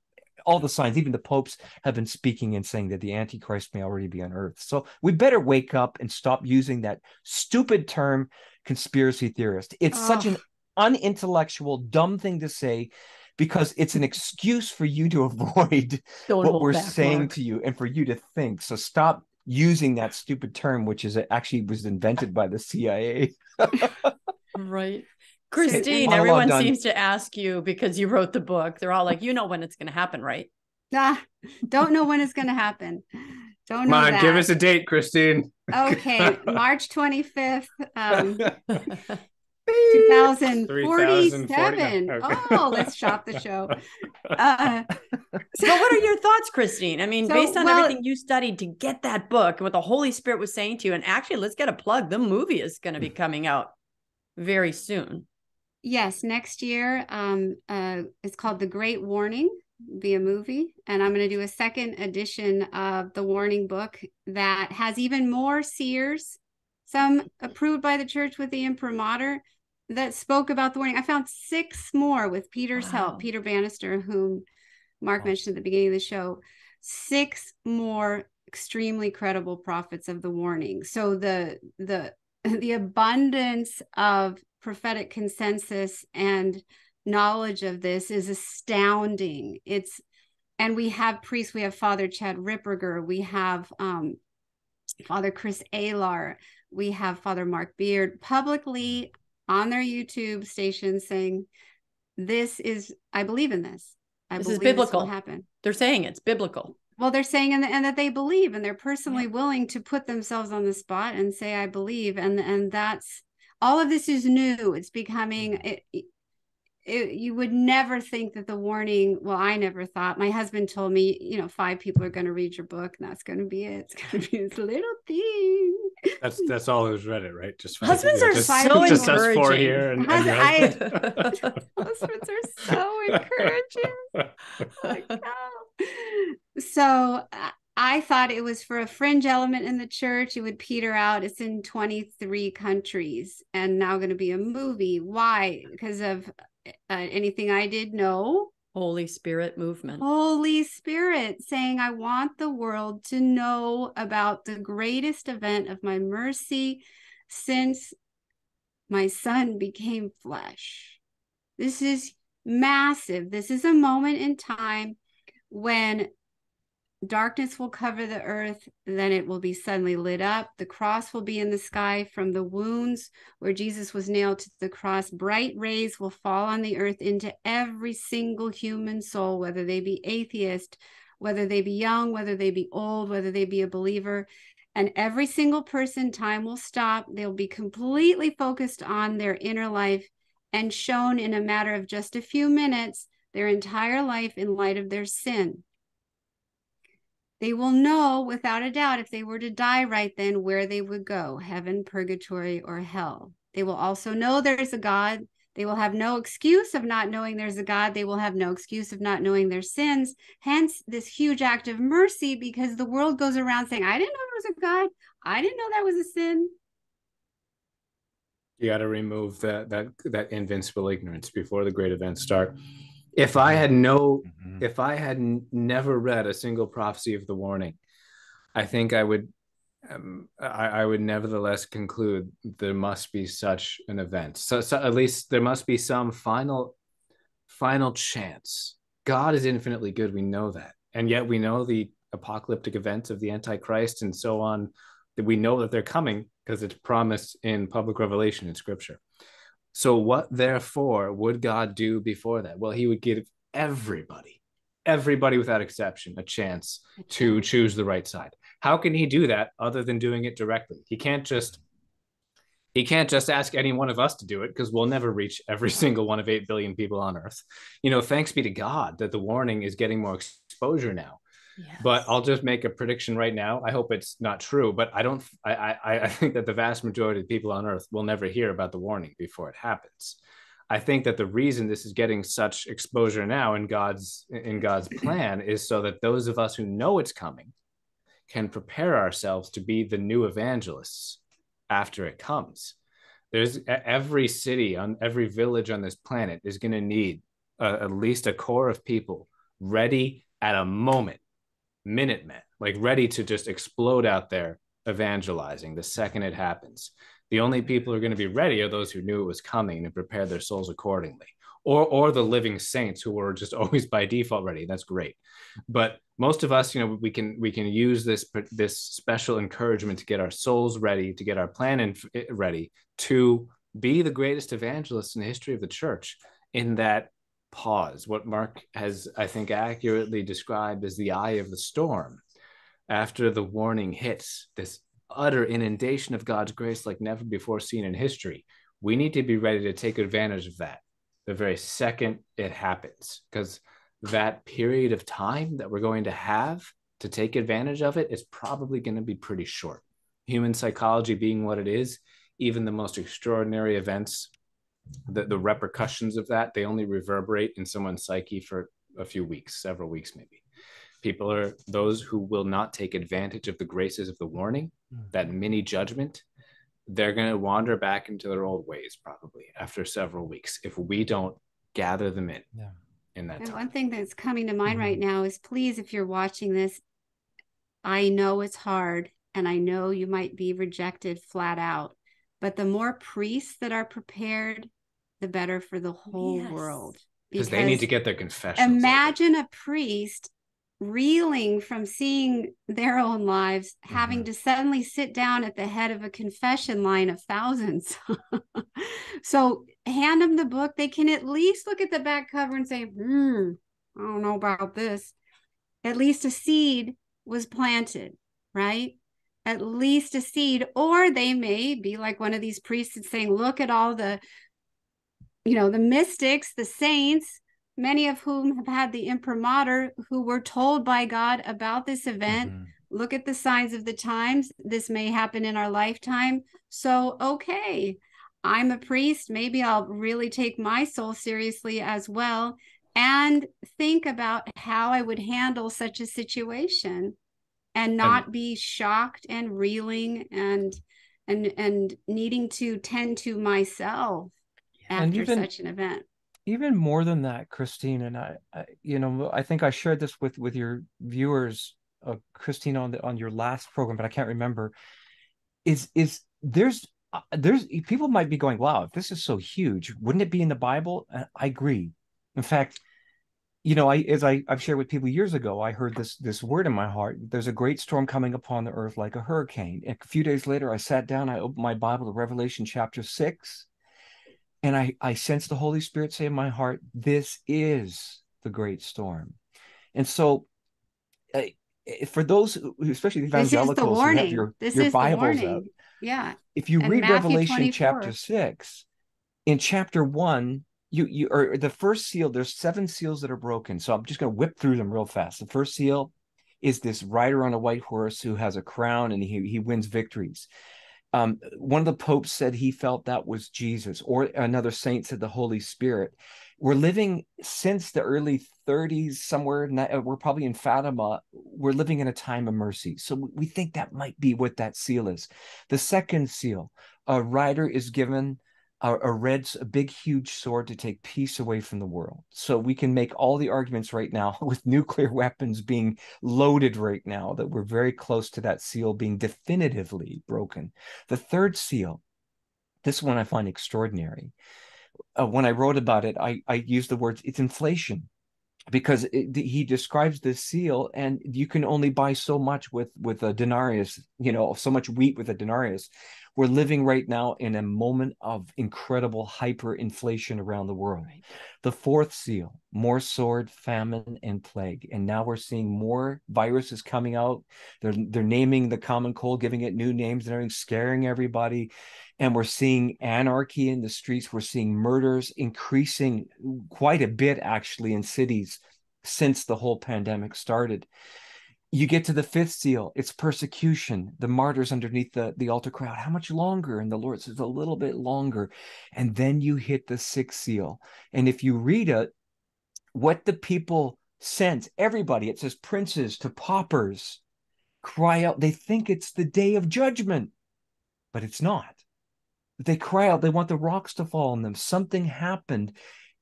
all the signs, even the popes have been speaking and saying that the Antichrist may already be on earth. So we better wake up and stop using that stupid term conspiracy theorist. It's oh. such an unintellectual, dumb thing to say because it's an excuse for you to avoid Don't what we're saying Mark. to you and for you to think. So stop using that stupid term, which is actually was invented by the CIA. right. Christine, everyone done. seems to ask you because you wrote the book. They're all like, you know when it's going to happen, right? Nah, don't know when it's going to happen. Don't Come know. on, that. give us a date, Christine. Okay, March 25th. Um, 2047. Okay. Oh, let's shop the show. Uh, so, what are your thoughts, Christine? I mean, so, based on well, everything you studied to get that book and what the Holy Spirit was saying to you, and actually, let's get a plug. The movie is going to be coming out very soon. Yes, next year. Um, uh, it's called The Great Warning be a movie and i'm going to do a second edition of the warning book that has even more seers some approved by the church with the imprimatur that spoke about the warning. I found six more with Peter's wow. help, Peter Bannister, whom Mark wow. mentioned at the beginning of the show. Six more extremely credible prophets of the warning. So the the the abundance of prophetic consensus and knowledge of this is astounding. It's and we have priests, we have Father Chad Ripperger, we have um, Father Chris Alar, we have Father Mark Beard publicly on their YouTube station saying, "This is I believe in this. I this believe is biblical. This happen." They're saying it's biblical. Well, they're saying and, and that they believe, and they're personally yeah. willing to put themselves on the spot and say, "I believe," and and that's all of this is new. It's becoming mm-hmm. it, it, you would never think that the warning well i never thought my husband told me you know five people are going to read your book and that's going to be it. It's going to be this little thing. That's that's all who's read it right? Just husbands are just, so just encouraging us four here and, and I, husbands are so encouraging. Like, oh. so uh, I thought it was for a fringe element in the church. It would peter out. It's in 23 countries and now going to be a movie. Why? Because of uh, anything I did? No. Holy Spirit movement. Holy Spirit saying, I want the world to know about the greatest event of my mercy since my son became flesh. This is massive. This is a moment in time when darkness will cover the earth, then it will be suddenly lit up. The cross will be in the sky from the wounds where Jesus was nailed to the cross. Bright rays will fall on the earth into every single human soul, whether they be atheist, whether they be young, whether they be old, whether they be a believer. And every single person, time will stop. They'll be completely focused on their inner life and shown in a matter of just a few minutes their entire life in light of their sin they will know without a doubt if they were to die right then where they would go heaven, purgatory, or hell. They will also know there's a God. They will have no excuse of not knowing there's a God. They will have no excuse of not knowing their sins. Hence, this huge act of mercy because the world goes around saying, I didn't know there was a God. I didn't know that was a sin. You got to remove that that that invincible ignorance before the great events start if I had no, mm-hmm. if I had n- never read a single prophecy of the warning, I think I would, um, I, I, would nevertheless conclude there must be such an event. So, so at least there must be some final, final chance. God is infinitely good. We know that, and yet we know the apocalyptic events of the Antichrist and so on. That we know that they're coming because it's promised in public revelation in Scripture. So, what therefore would God do before that? Well, he would give everybody, everybody without exception, a chance to choose the right side. How can he do that other than doing it directly? He can't just he can't just ask any one of us to do it because we'll never reach every single one of 8 billion people on earth. You know, thanks be to God that the warning is getting more exposure now. But I'll just make a prediction right now. I hope it's not true, but I don't. I, I I think that the vast majority of people on Earth will never hear about the warning before it happens. I think that the reason this is getting such exposure now in God's in God's plan is so that those of us who know it's coming can prepare ourselves to be the new evangelists after it comes. There's every city on every village on this planet is going to need uh, at least a core of people ready at a moment Minutemen, like ready to just explode out there evangelizing the second it happens. The only people who are going to be ready are those who knew it was coming and prepared their souls accordingly. Or, or the living saints who were just always by default ready. That's great, but most of us, you know, we can we can use this this special encouragement to get our souls ready, to get our plan in, eh, ready to be the greatest evangelists in the history of the church. In that pause, what Mark has, I think, accurately described as the eye of the storm. After the warning hits, this utter inundation of God's grace like never before seen in history, we need to be ready to take advantage of that the very second it happens because that period of time that we're going to have to take advantage of it is probably going to be pretty short. Human psychology being what it is even the most extraordinary events the, the repercussions of that they only reverberate in someone's psyche for a few weeks several weeks maybe people are those who will not take advantage of the graces of the warning mm. that mini judgment they're going to wander back into their old ways probably after several weeks if we don't gather them in yeah. in that and time. one thing that's coming to mind mm-hmm. right now is please if you're watching this i know it's hard and i know you might be rejected flat out but the more priests that are prepared the better for the whole yes. world because they need to get their confession imagine a priest reeling from seeing their own lives, mm-hmm. having to suddenly sit down at the head of a confession line of thousands. so hand them the book. They can at least look at the back cover and say, hmm, I don't know about this. At least a seed was planted, right? At least a seed. Or they may be like one of these priests and saying, look at all the, you know, the mystics, the saints many of whom have had the imprimatur, who were told by God about this event. Mm-hmm. Look at the signs of the times. This may happen in our lifetime. So, okay, I'm a priest. Maybe I'll really take my soul seriously as well and think about how I would handle such a situation and not and, be shocked and reeling and and and needing to tend to myself after even, such an event. even more than that christine and I, I, you know i think i shared this with with your viewers uh, christine on the on your last program but i can't remember. Is is there's uh, there's people might be going wow if this is so huge. Wouldn't it be in the bible? I agree. In fact you know i as i i've shared with people years ago i heard this this word in my heart. There's a great storm coming upon the earth like a hurricane. And a few days later i sat down i opened my bible to revelation chapter 6 and I, I sense the Holy Spirit say in my heart, this is the great storm. And so, uh, for those, especially the evangelicals, who have your, this your is Bibles yeah. If you and read Matthew Revelation 24. chapter six, in chapter one, you you or the first seal, there's seven seals that are broken. So I'm just going to whip through them real fast. The first seal is this rider on a white horse who has a crown and he he wins victories. Um, one of the popes said he felt that was Jesus, or another saint said the Holy Spirit. We're living since the early 30s, somewhere, uh, we're probably in Fatima, we're living in a time of mercy. So we think that might be what that seal is. The second seal, a rider is given a, a red, a big, huge sword to take peace away from the world. So we can make all the arguments right now with nuclear weapons being loaded right now that we're very close to that seal being definitively broken. The third seal, this one I find extraordinary. Uh, when I wrote about it, I, I used the words it's inflation because it, he describes this seal and you can only buy so much with with a denarius you know so much wheat with a denarius we're living right now in a moment of incredible hyperinflation around the world. Right. The fourth seal, more sword, famine, and plague. And now we're seeing more viruses coming out. They're they're naming the common cold, giving it new names and everything, scaring everybody. And we're seeing anarchy in the streets. We're seeing murders increasing quite a bit actually in cities since the whole pandemic started you get to the fifth seal. It's persecution. The martyrs underneath the, the altar crowd how much longer? And the lord says a little bit longer. And then you hit the sixth seal. And if you read it what the people sense everybody it says princes to paupers cry out. They think it's the day of judgment but it's not. They cry out. They want the rocks to fall on them. Something happened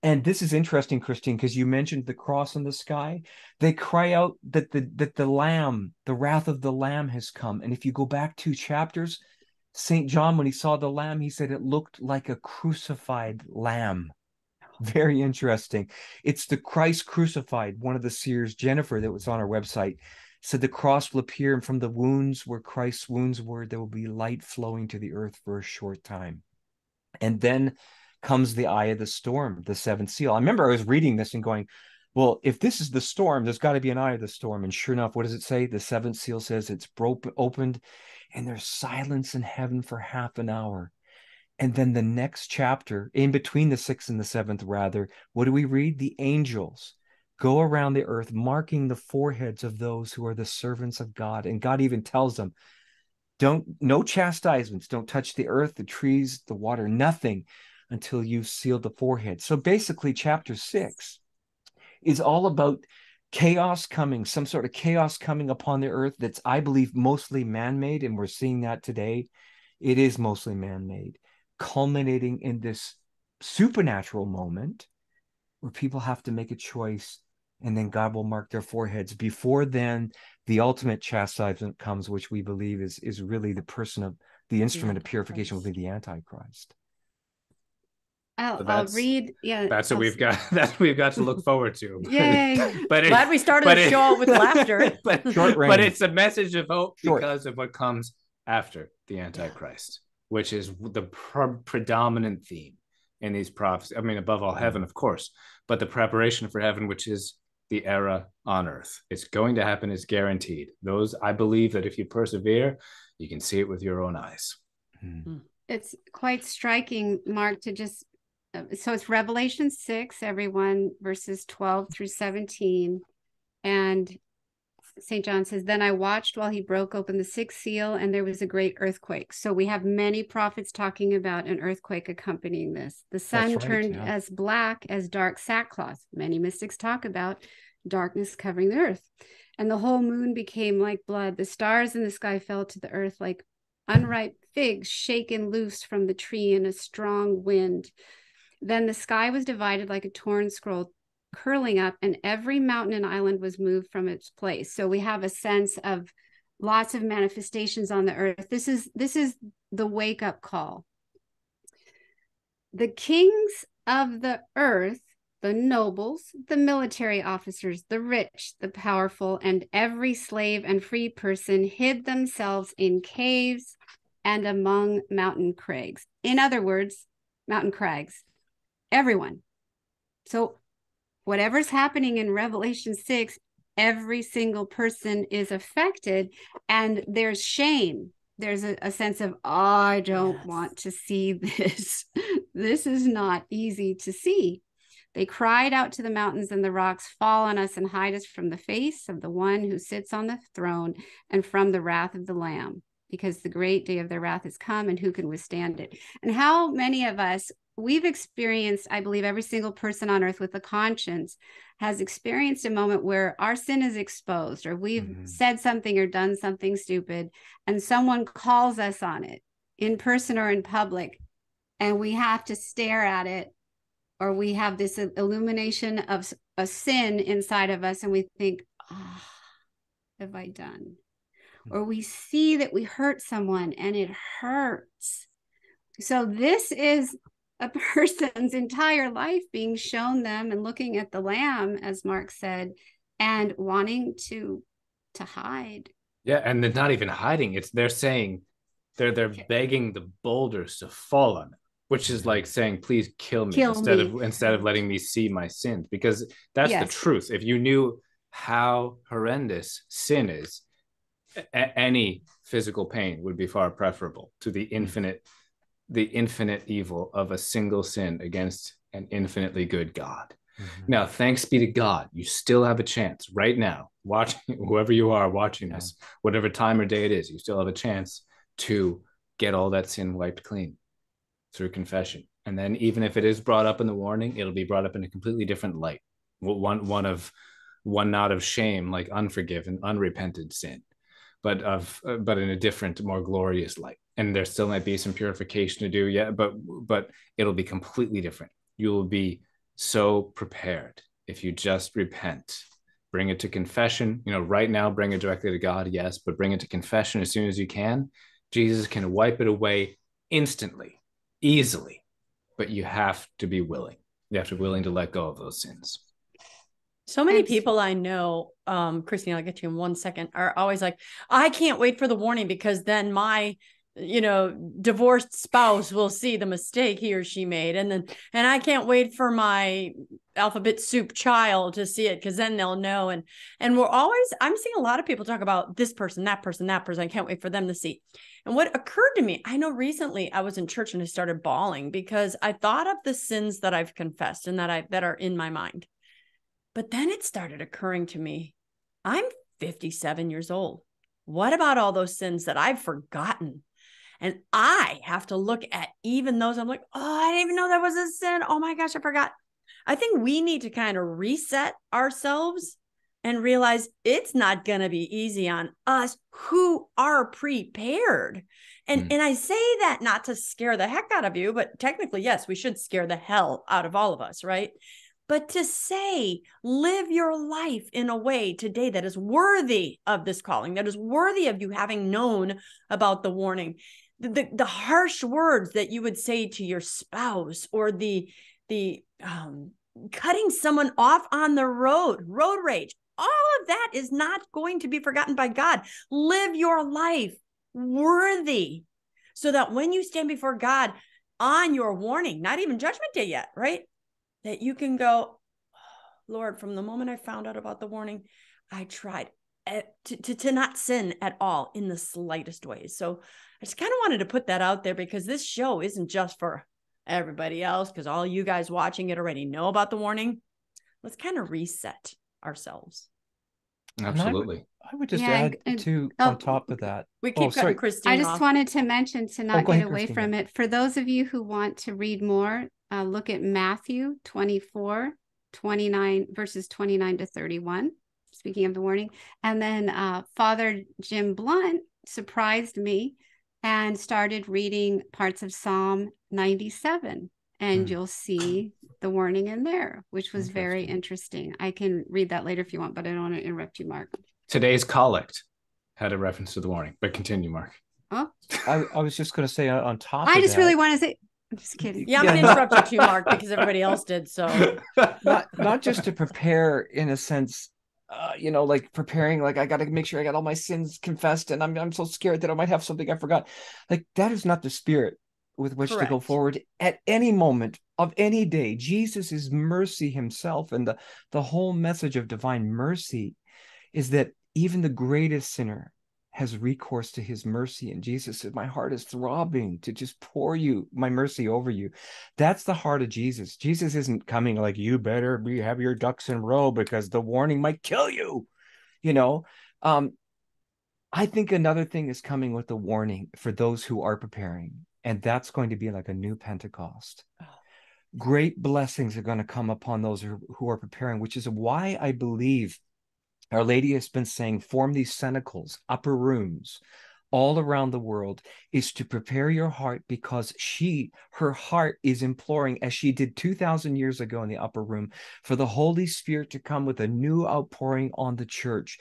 and this is interesting christine because you mentioned the cross in the sky. They cry out that the that the lamb the wrath of the lamb has come. And if you go back two chapters st john when he saw the lamb he said it looked like a crucified lamb. Very interesting. It's the christ crucified one of the seers jennifer that was on our website said the cross will appear and from the wounds where christ's wounds were there will be light flowing to the earth for a short time. And then comes the eye of the storm, the seventh seal. I remember I was reading this and going, well, if this is the storm, there's got to be an eye of the storm. And sure enough, what does it say? The seventh seal says it's broke opened and there's silence in heaven for half an hour. And then the next chapter, in between the sixth and the seventh, rather, what do we read? The angels go around the earth, marking the foreheads of those who are the servants of God. And God even tells them, don't, no chastisements, don't touch the earth, the trees, the water, nothing until you've sealed the forehead. So basically, chapter six is all about chaos coming, some sort of chaos coming upon the earth that's, I believe, mostly man made. And we're seeing that today. It is mostly man made, culminating in this supernatural moment where people have to make a choice and then God will mark their foreheads. Before then, the ultimate chastisement comes, which we believe is, is really the person of the instrument of purification will be the Antichrist. I'll, so I'll read. Yeah, that's what we've got. That's what we've got to look forward to. Yay! but glad we started the it, show with laughter. but, but it's a message of hope Short. because of what comes after the Antichrist, which is the pre- predominant theme in these prophecies. I mean, above all, heaven, of course, but the preparation for heaven, which is the era on earth. It's going to happen. It's guaranteed. Those I believe that if you persevere, you can see it with your own eyes. Hmm. It's quite striking, Mark, to just Um, so it's Revelation 6, everyone, verses 12 through 17. And St. John says, Then I watched while he broke open the sixth seal, and there was a great earthquake. So we have many prophets talking about an earthquake accompanying this. The sun right, turned yeah. as black as dark sackcloth. Many mystics talk about darkness covering the earth. And the whole moon became like blood. The stars in the sky fell to the earth like unripe figs shaken loose from the tree in a strong wind. Then the sky was divided like a torn scroll curling up, and every mountain and island was moved from its place. So we have a sense of lots of manifestations on the earth. This is this is the wake up call. The kings of the earth, the nobles, the military officers, the rich, the powerful, and every slave and free person hid themselves in caves and among mountain crags. In other words, mountain crags. Everyone. So whatever's happening in Revelation 6, every single person is affected, and there's shame. There's a, a sense of, oh, I don't yes. want to see this. this is not easy to see. They cried out to the mountains and the rocks, Fall on us and hide us from the face of the one who sits on the throne and from the wrath of the Lamb, because the great day of their wrath has come, and who can withstand it? And how many of us we've experienced, I believe, every single person on earth with a conscience has experienced a moment where our sin is exposed, or we've mm-hmm. said something or done something stupid, and someone calls us on it in person or in public, and we have to stare at it, or we have this illumination of a sin inside of us, and we think, oh, have I done? Or we see that we hurt someone and it hurts. So, this is a person's entire life being shown them and looking at the lamb as mark said and wanting to to hide yeah and they're not even hiding it's they're saying they're they're begging the boulders to fall on them which is like saying please kill me kill instead me. of instead of letting me see my sins because that's yes. the truth if you knew how horrendous sin is a- any physical pain would be far preferable to the infinite the infinite evil of a single sin against an infinitely good God. Mm-hmm. Now, thanks be to God, you still have a chance right now, watching whoever you are watching yeah. whatever time or day it is, you still have a chance to get all that sin wiped clean through confession. And then, even if it is brought up in the warning, it'll be brought up in a completely different light. One, one of, one not of shame, like unforgiven, unrepented sin, but of, but in a different, more glorious light. And there still might be some purification to do yet but but it'll be completely different. You will be so prepared if you just repent. Bring it to confession. You know right now bring it directly to god yes but bring it to confession as soon as you can. Jesus can wipe it away instantly easily but you have to be willing. You have to be willing to let go of those sins so many people I know, um, Christine, I'll get to you in one second, are always like, I can't wait for the warning because then my you know divorced spouse will see the mistake he or she made and then and i can't wait for my alphabet soup child to see it because then they'll know and and we're always i'm seeing a lot of people talk about this person that person that person i can't wait for them to see. And what occurred to me i know recently i was in church and i started bawling because i thought of the sins that i've confessed and that i that are in my mind but then it started occurring to me i'm 57 years old what about all those sins that i've forgotten and I have to look at even those. I'm like, oh, I didn't even know that was a sin. Oh my gosh, I forgot. I think we need to kind of reset ourselves and realize it's not going to be easy on us who are prepared. And mm. and I say that not to scare the heck out of you, but technically yes, we should scare the hell out of all of us, right? But to say, live your life in a way today that is worthy of this calling, that is worthy of you having known about the warning. The, the harsh words that you would say to your spouse or the the um, cutting someone off on the road road rage all of that is not going to be forgotten by god. Live your life worthy so that when you stand before god on your warning not even judgment day yet right that you can go oh, lord from the moment i found out about the warning i tried to, to, to not sin at all in the slightest ways so I just kind of wanted to put that out there because this show isn't just for everybody else, because all you guys watching it already know about the warning. Let's kind of reset ourselves. Absolutely. I would, I would, just yeah, add and, to oh, on top of that. We oh, keep oh, sorry. Christine. I just off. wanted to mention to oh, not oh, get ahead, away Christine. from it. For those of you who want to read more, uh, look at Matthew 24, 29 verses 29 to 31. Speaking of the warning. And then uh, Father Jim Blunt surprised me and started reading parts of Psalm 97. And mm. you'll see the warning in there, which was very interesting. I can read that later if you want, but I don't want to interrupt you, Mark. Today's collect had a reference to the warning, but continue, Mark. Oh, I, I was just going to say uh, on top. I just that, really want to say. I'm just kidding. Yeah, I'm yeah, gonna interrupt you too, Mark, because everybody else did. So not not just to prepare in a sense uh, you know, like preparing, like I got to make sure I got all my sins confessed, and I'm I'm so scared that I might have something I forgot. Like that is not the spirit with which Correct. to go forward at any moment of any day. Jesus is mercy himself, and the the whole message of divine mercy is that even the greatest sinner has recourse to his mercy. And Jesus said, My heart is throbbing to just pour you my mercy over you. That's the heart of Jesus. Jesus isn't coming like, You better be have your ducks in a row because the warning might kill you. You know, um, I think another thing is coming with the warning for those who are preparing, and that's going to be like a new Pentecost. Oh. Great blessings are going to come upon those who are preparing, which is why I believe our Lady has been saying, form these cenacles, upper rooms, all around the world is to prepare your heart because she, her heart is imploring, as she did 2,000 years ago in the upper room, for the Holy Spirit to come with a new outpouring on the church.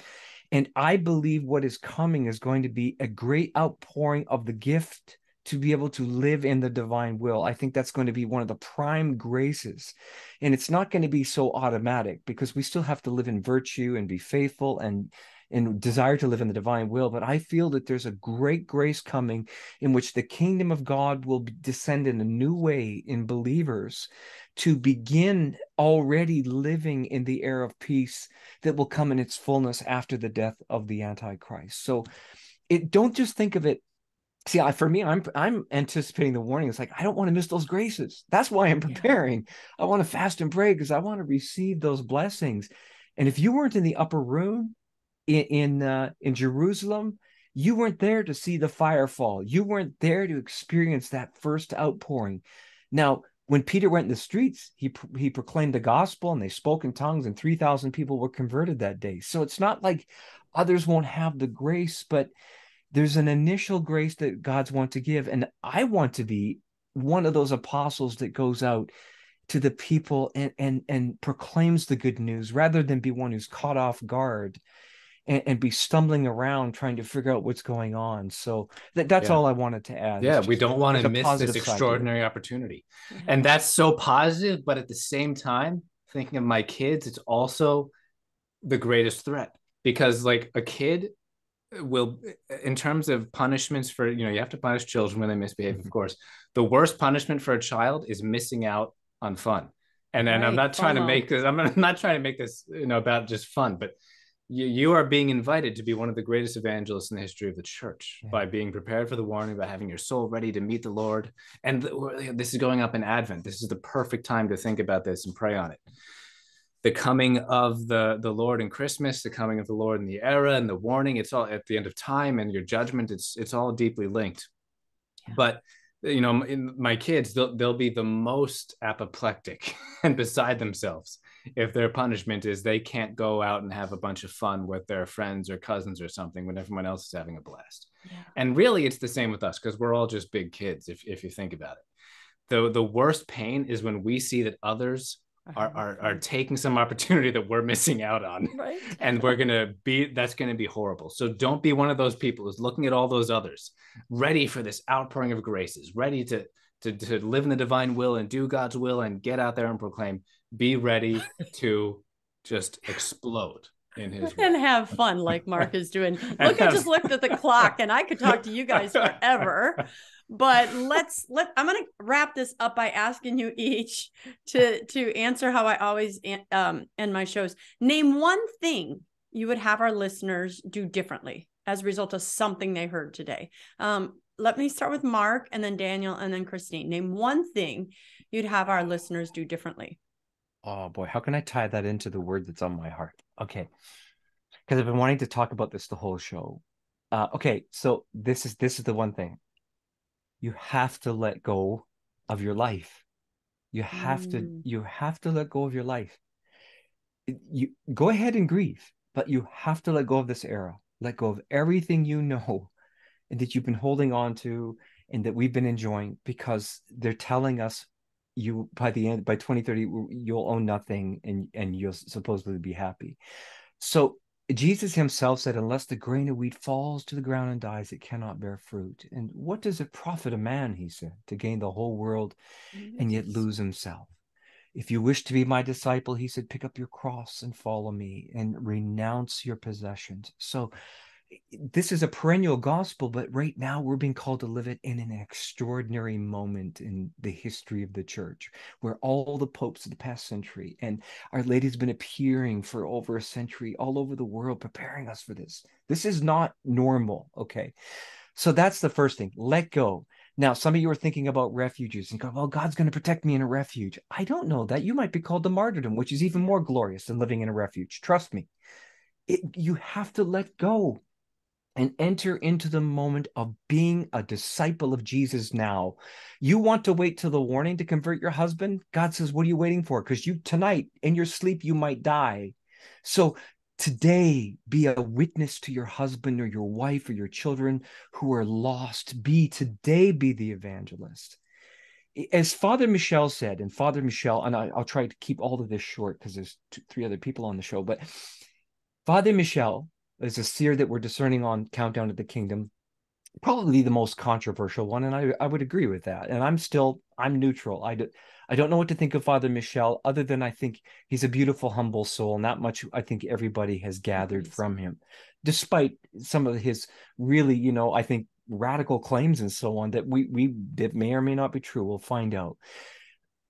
And I believe what is coming is going to be a great outpouring of the gift to be able to live in the divine will. I think that's going to be one of the prime graces. And it's not going to be so automatic because we still have to live in virtue and be faithful and and desire to live in the divine will. But I feel that there's a great grace coming in which the kingdom of God will descend in a new way in believers to begin already living in the air of peace that will come in its fullness after the death of the Antichrist. So it don't just think of it see I, for me i'm i'm anticipating the warning. It's like i don't want to miss those graces. That's why i'm preparing. Yeah. i want to fast and pray because i want to receive those blessings. And if you weren't in the upper room in in, uh, in jerusalem you weren't there to see the fire fall. You weren't there to experience that first outpouring. Now when peter went in the streets he he proclaimed the gospel and they spoke in tongues and 3000 people were converted that day. So it's not like others won't have the grace but there's an initial grace that God's want to give. And I want to be one of those apostles that goes out to the people and and and proclaims the good news rather than be one who's caught off guard and, and be stumbling around trying to figure out what's going on. So that, that's yeah. all I wanted to add. Yeah, we don't want to miss this extraordinary opportunity. Mm-hmm. And that's so positive, but at the same time, thinking of my kids, it's also the greatest threat because like a kid will in terms of punishments for you know you have to punish children when they misbehave of mm-hmm. course. The worst punishment for a child is missing out on fun. And and right, i'm not trying to make this i'm not trying to make this you know about just fun but you, you are being invited to be one of the greatest evangelists in the history of the church yeah. by being prepared for the warning by having your soul ready to meet the lord. And the, this is going up in advent. This is the perfect time to think about this and pray on it the coming of the the lord in christmas the coming of the lord in the era and the warning it's all at the end of time and your judgment it's it's all deeply linked yeah. but you know my kids they'll, they'll be the most apoplectic and beside themselves if their punishment is they can't go out and have a bunch of fun with their friends or cousins or something when everyone else is having a blast yeah. and really it's the same with us because we're all just big kids if, if you think about it the the worst pain is when we see that others are, are, are taking some opportunity that we're missing out on. Right. and we're gonna be that's gonna be horrible. So don't be one of those people who's looking at all those others ready for this outpouring of graces ready to to, to live in the divine will and do god's will and get out there and proclaim. Be ready to just explode in his and have fun like mark is doing. Look i just looked at the clock and i could talk to you guys forever. But let's let i'm going to wrap this up by asking you each to to answer how i always um end my shows. Name one thing you would have our listeners do differently as a result of something they heard today. Um let me start with mark and then daniel and then christine. Name one thing you'd have our listeners do differently oh boy how can i tie that into the word that's on my heart? Okay because i've been wanting to talk about this the whole show. Uh, okay so this is this is the one thing. You have to let go of your life. You have mm. to you have to let go of your life. You go ahead and grieve but you have to let go of this era. Let go of everything you know and that you've been holding on to and that we've been enjoying because they're telling us you by the end by 2030 you'll own nothing and and you'll supposedly be happy so Jesus himself said, Unless the grain of wheat falls to the ground and dies, it cannot bear fruit. And what does it profit a man, he said, to gain the whole world and yet lose himself? If you wish to be my disciple, he said, pick up your cross and follow me and renounce your possessions. So this is a perennial gospel, but right now we're being called to live it in an extraordinary moment in the history of the church, where all the popes of the past century and Our Lady's been appearing for over a century all over the world, preparing us for this. This is not normal. Okay. So that's the first thing. Let go. Now, some of you are thinking about refuges and go, well, God's going to protect me in a refuge. I don't know that. You might be called to martyrdom, which is even more glorious than living in a refuge. Trust me. It, you have to let go and enter into the moment of being a disciple of Jesus now. You want to wait till the warning to convert your husband? God says, What are you waiting for? Because you tonight in your sleep, you might die. So today, be a witness to your husband or your wife or your children who are lost. Be today, be the evangelist. As Father Michel said, and Father Michel, and I, will try to keep all of this short because there's two, three other people on the show, but Father Michel is a seer that we're discerning on Countdown to the Kingdom. Probably the most controversial one, and I, I would agree with that. And I'm still I'm neutral. I, do, I don't know what to think of Father Michel, other than I think he's a beautiful, humble soul, and that much I think everybody has gathered from him, despite some of his really, you know, I think radical claims and so on that we we that may or may not be true. We'll find out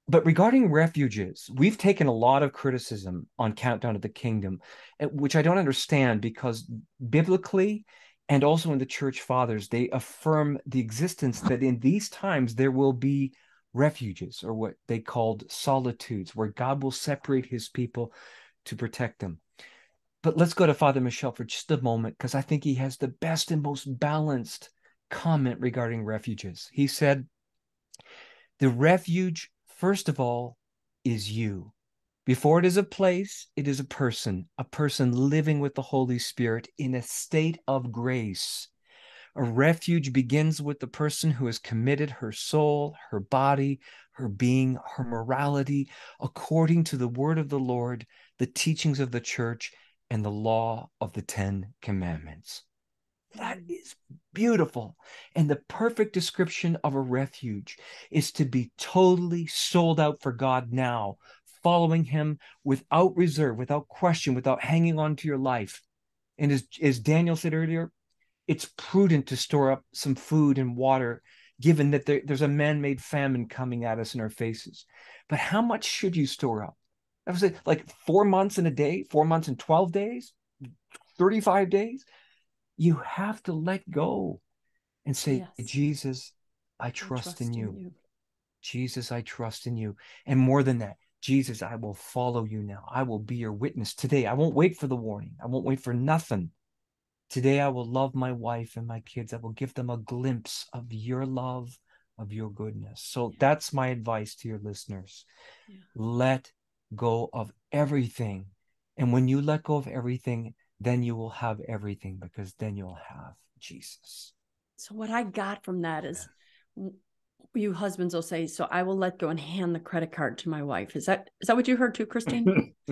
but regarding refuges, we've taken a lot of criticism on Countdown to the Kingdom, eh, which I don't understand because biblically and also in the church fathers, they affirm the existence that in these times there will be refuges or what they called solitudes, where God will separate his people to protect them. But let's go to Father Michel for just a moment because I think he has the best and most balanced comment regarding refuges. He said, The refuge first of all, is you. Before it is a place, it is a person, a person living with the Holy Spirit in a state of grace. A refuge begins with the person who has committed her soul, her body, her being, her morality, according to the word of the Lord, the teachings of the church, and the law of the Ten Commandments. That mm. is beautiful. And the perfect description of a refuge is to be totally sold out for God now, following Him without reserve, without question, without hanging on to your life. And as, as Daniel said earlier, it's prudent to store up some food and water, given that there, there's a man made famine coming at us in our faces. But how much should you store up? I would say like four months in a day, four months in 12 days, 35 days. You have to let go and say, yes. Jesus, I trust, I trust in, you. in you. Jesus, I trust in you. And more than that, Jesus, I will follow you now. I will be your witness today. I won't wait for the warning. I won't wait for nothing. Today, I will love my wife and my kids. I will give them a glimpse of your love, of your goodness. So that's my advice to your listeners. Yeah. Let go of everything. And when you let go of everything, then you will have everything because then you'll have Jesus. So, what I got from that is you husbands will say, "So I will let go and hand the credit card to my wife." Is that is that what you heard too, Christine?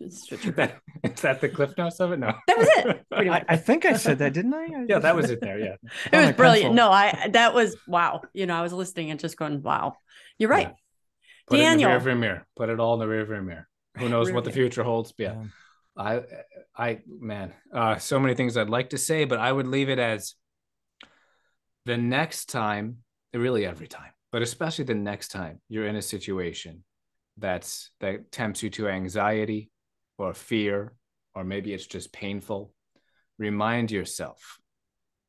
is, that, is that the cliff notes of it? No, that was it. I, I, think I said that, didn't I? yeah, that was it. There, yeah. it was brilliant. Pencil. No, I that was wow. You know, I was listening and just going, "Wow, you're right." Yeah. Put Daniel, it in the rearview mirror. Put it all in the rearview mirror. Who knows what the future holds? yeah. yeah. I, I, man, uh, so many things I'd like to say, but I would leave it as the next time really every time, but especially the next time you're in a situation that's that tempts you to anxiety or fear, or maybe it's just painful, remind yourself.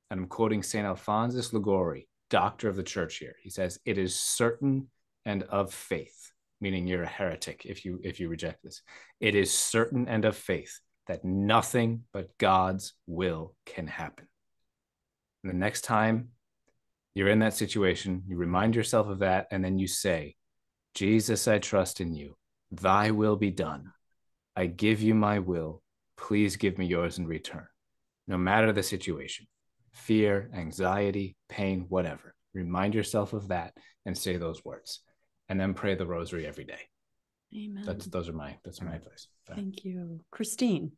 And I'm quoting St. Alphonsus Liguori, doctor of the church here. He says, It is certain and of faith, meaning you're a heretic if you if you reject this. It is certain and of faith that nothing but God's will can happen. And the next time you're in that situation, you remind yourself of that, and then you say, Jesus, I trust in you. Thy will be done. I give you my will. Please give me yours in return. No matter the situation fear, anxiety, pain, whatever. Remind yourself of that and say those words. And then pray the rosary every day. Amen. That's those are my that's my advice. Thank you. Christine.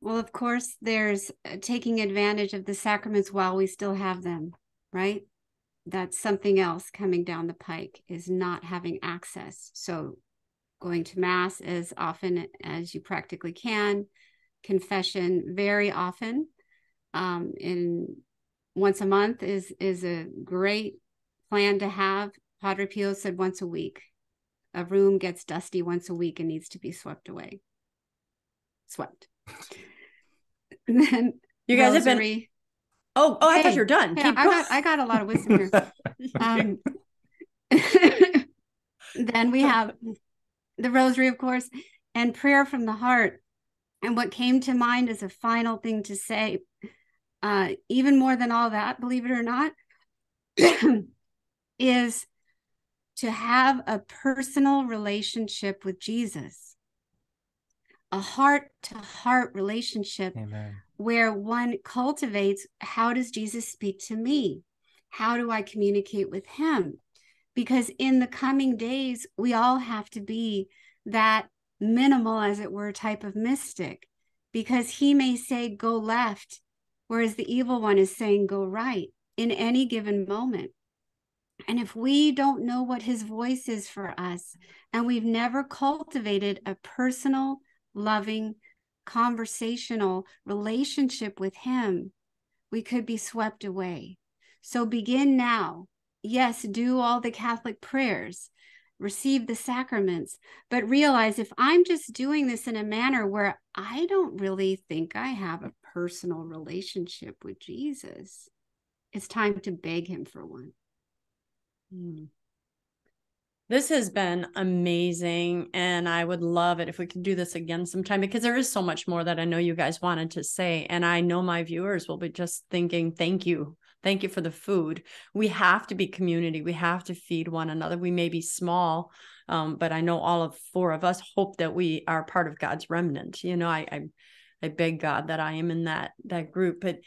Well, of course, there's uh, taking advantage of the sacraments while we still have them, right? That's something else coming down the pike is not having access. So, going to Mass as often as you practically can, confession very often. Um, in once a month is is a great plan to have. Padre Pio said once a week. A room gets dusty once a week and needs to be swept away. Swept. then you guys Rosary. have been. Oh, oh, I thought you were done. Yeah, I got, I got a lot of wisdom here. um, then we have the Rosary, of course, and prayer from the heart. And what came to mind as a final thing to say, uh, even more than all that, believe it or not, is to have a personal relationship with Jesus a heart to heart relationship Amen. where one cultivates how does Jesus speak to me? How do I communicate with him? Because in the coming days, we all have to be that minimal, as it were, type of mystic, because he may say, go left, whereas the evil one is saying, go right in any given moment. And if we don't know what his voice is for us, and we've never cultivated a personal loving, conversational relationship with Him, we could be swept away. So begin now. Yes, do all the Catholic prayers, receive the sacraments, but realize if I'm just doing this in a manner where I don't really think I have a personal relationship with Jesus, it's time to beg Him for one. Hmm. This has been amazing. And I would love it if we could do this again sometime because there is so much more that I know you guys wanted to say. And I know my viewers will be just thinking, thank you. Thank you for the food. We have to be community. We have to feed one another. We may be small, um, but I know all of four of us hope that we are part of God's remnant. You know, I, I I beg God that I am in that that group. But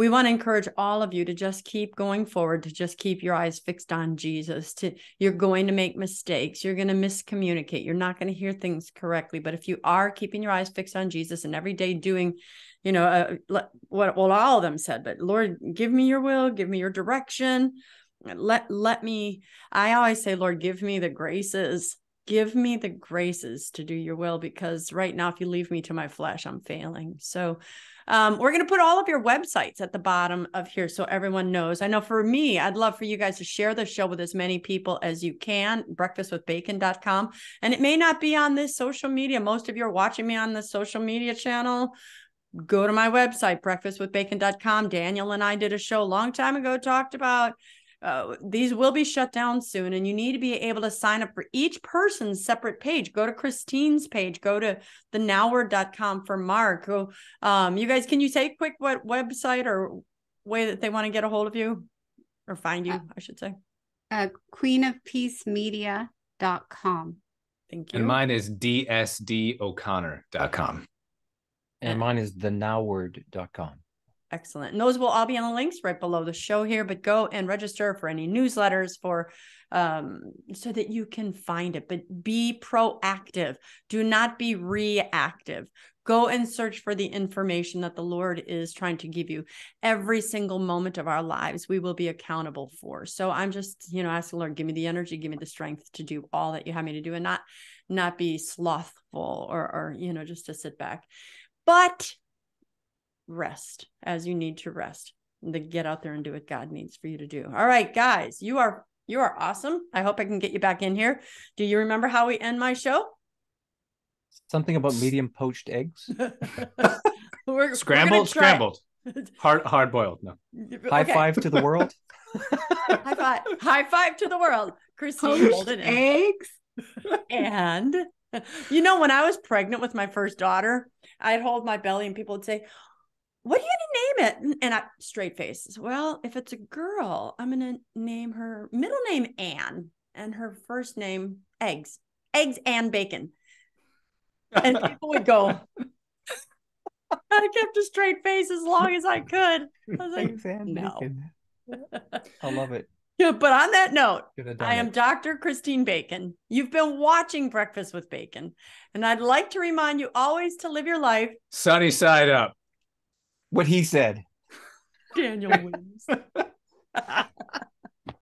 we want to encourage all of you to just keep going forward to just keep your eyes fixed on jesus to you're going to make mistakes you're going to miscommunicate you're not going to hear things correctly but if you are keeping your eyes fixed on jesus and every day doing you know uh, what well all of them said but lord give me your will give me your direction let let me i always say lord give me the graces give me the graces to do your will because right now, if you leave me to my flesh, I'm failing. So, um, we're going to put all of your websites at the bottom of here so everyone knows. I know for me, I'd love for you guys to share the show with as many people as you can, breakfastwithbacon.com. And it may not be on this social media. Most of you are watching me on the social media channel. Go to my website, breakfastwithbacon.com. Daniel and I did a show a long time ago, talked about uh, these will be shut down soon and you need to be able to sign up for each person's separate page. Go to christine's page. Go to the nowword.com for mark. Go, um, you guys can you say quick what website or way that they want to get a hold of you? Or find you uh, i should say. Uh, queenofpeacemedia.com thank you. and mine is dsdoconnor.com and mine is the nowword.com Excellent. And those will all be on the links right below the show here, but go and register for any newsletters for um so that you can find it. But be proactive. Do not be reactive. Go and search for the information that the Lord is trying to give you every single moment of our lives. We will be accountable for. So I'm just, you know, asking Lord, give me the energy, give me the strength to do all that you have me to do and not not be slothful or or you know, just to sit back. But rest as you need to rest and to get out there and do what God needs for you to do. All right, guys, you are you are awesome. I hope I can get you back in here. Do you remember how we end my show? Something about medium poached eggs. we're, scrambled, we're scrambled. hard hard boiled. No. High okay. five to the world. high five. High five to the world. Christine poached eggs. and you know, when I was pregnant with my first daughter, I'd hold my belly and people would say, what are you going to name it? And I straight face. Well, if it's a girl, I'm going to name her middle name Anne and her first name Eggs, Eggs and Bacon. And people would go. I kept a straight face as long as I could. I was like, Eggs and no. Bacon. I love it. Yeah, but on that note, I am it. Dr. Christine Bacon. You've been watching Breakfast with Bacon, and I'd like to remind you always to live your life sunny side up what he said. Daniel wins.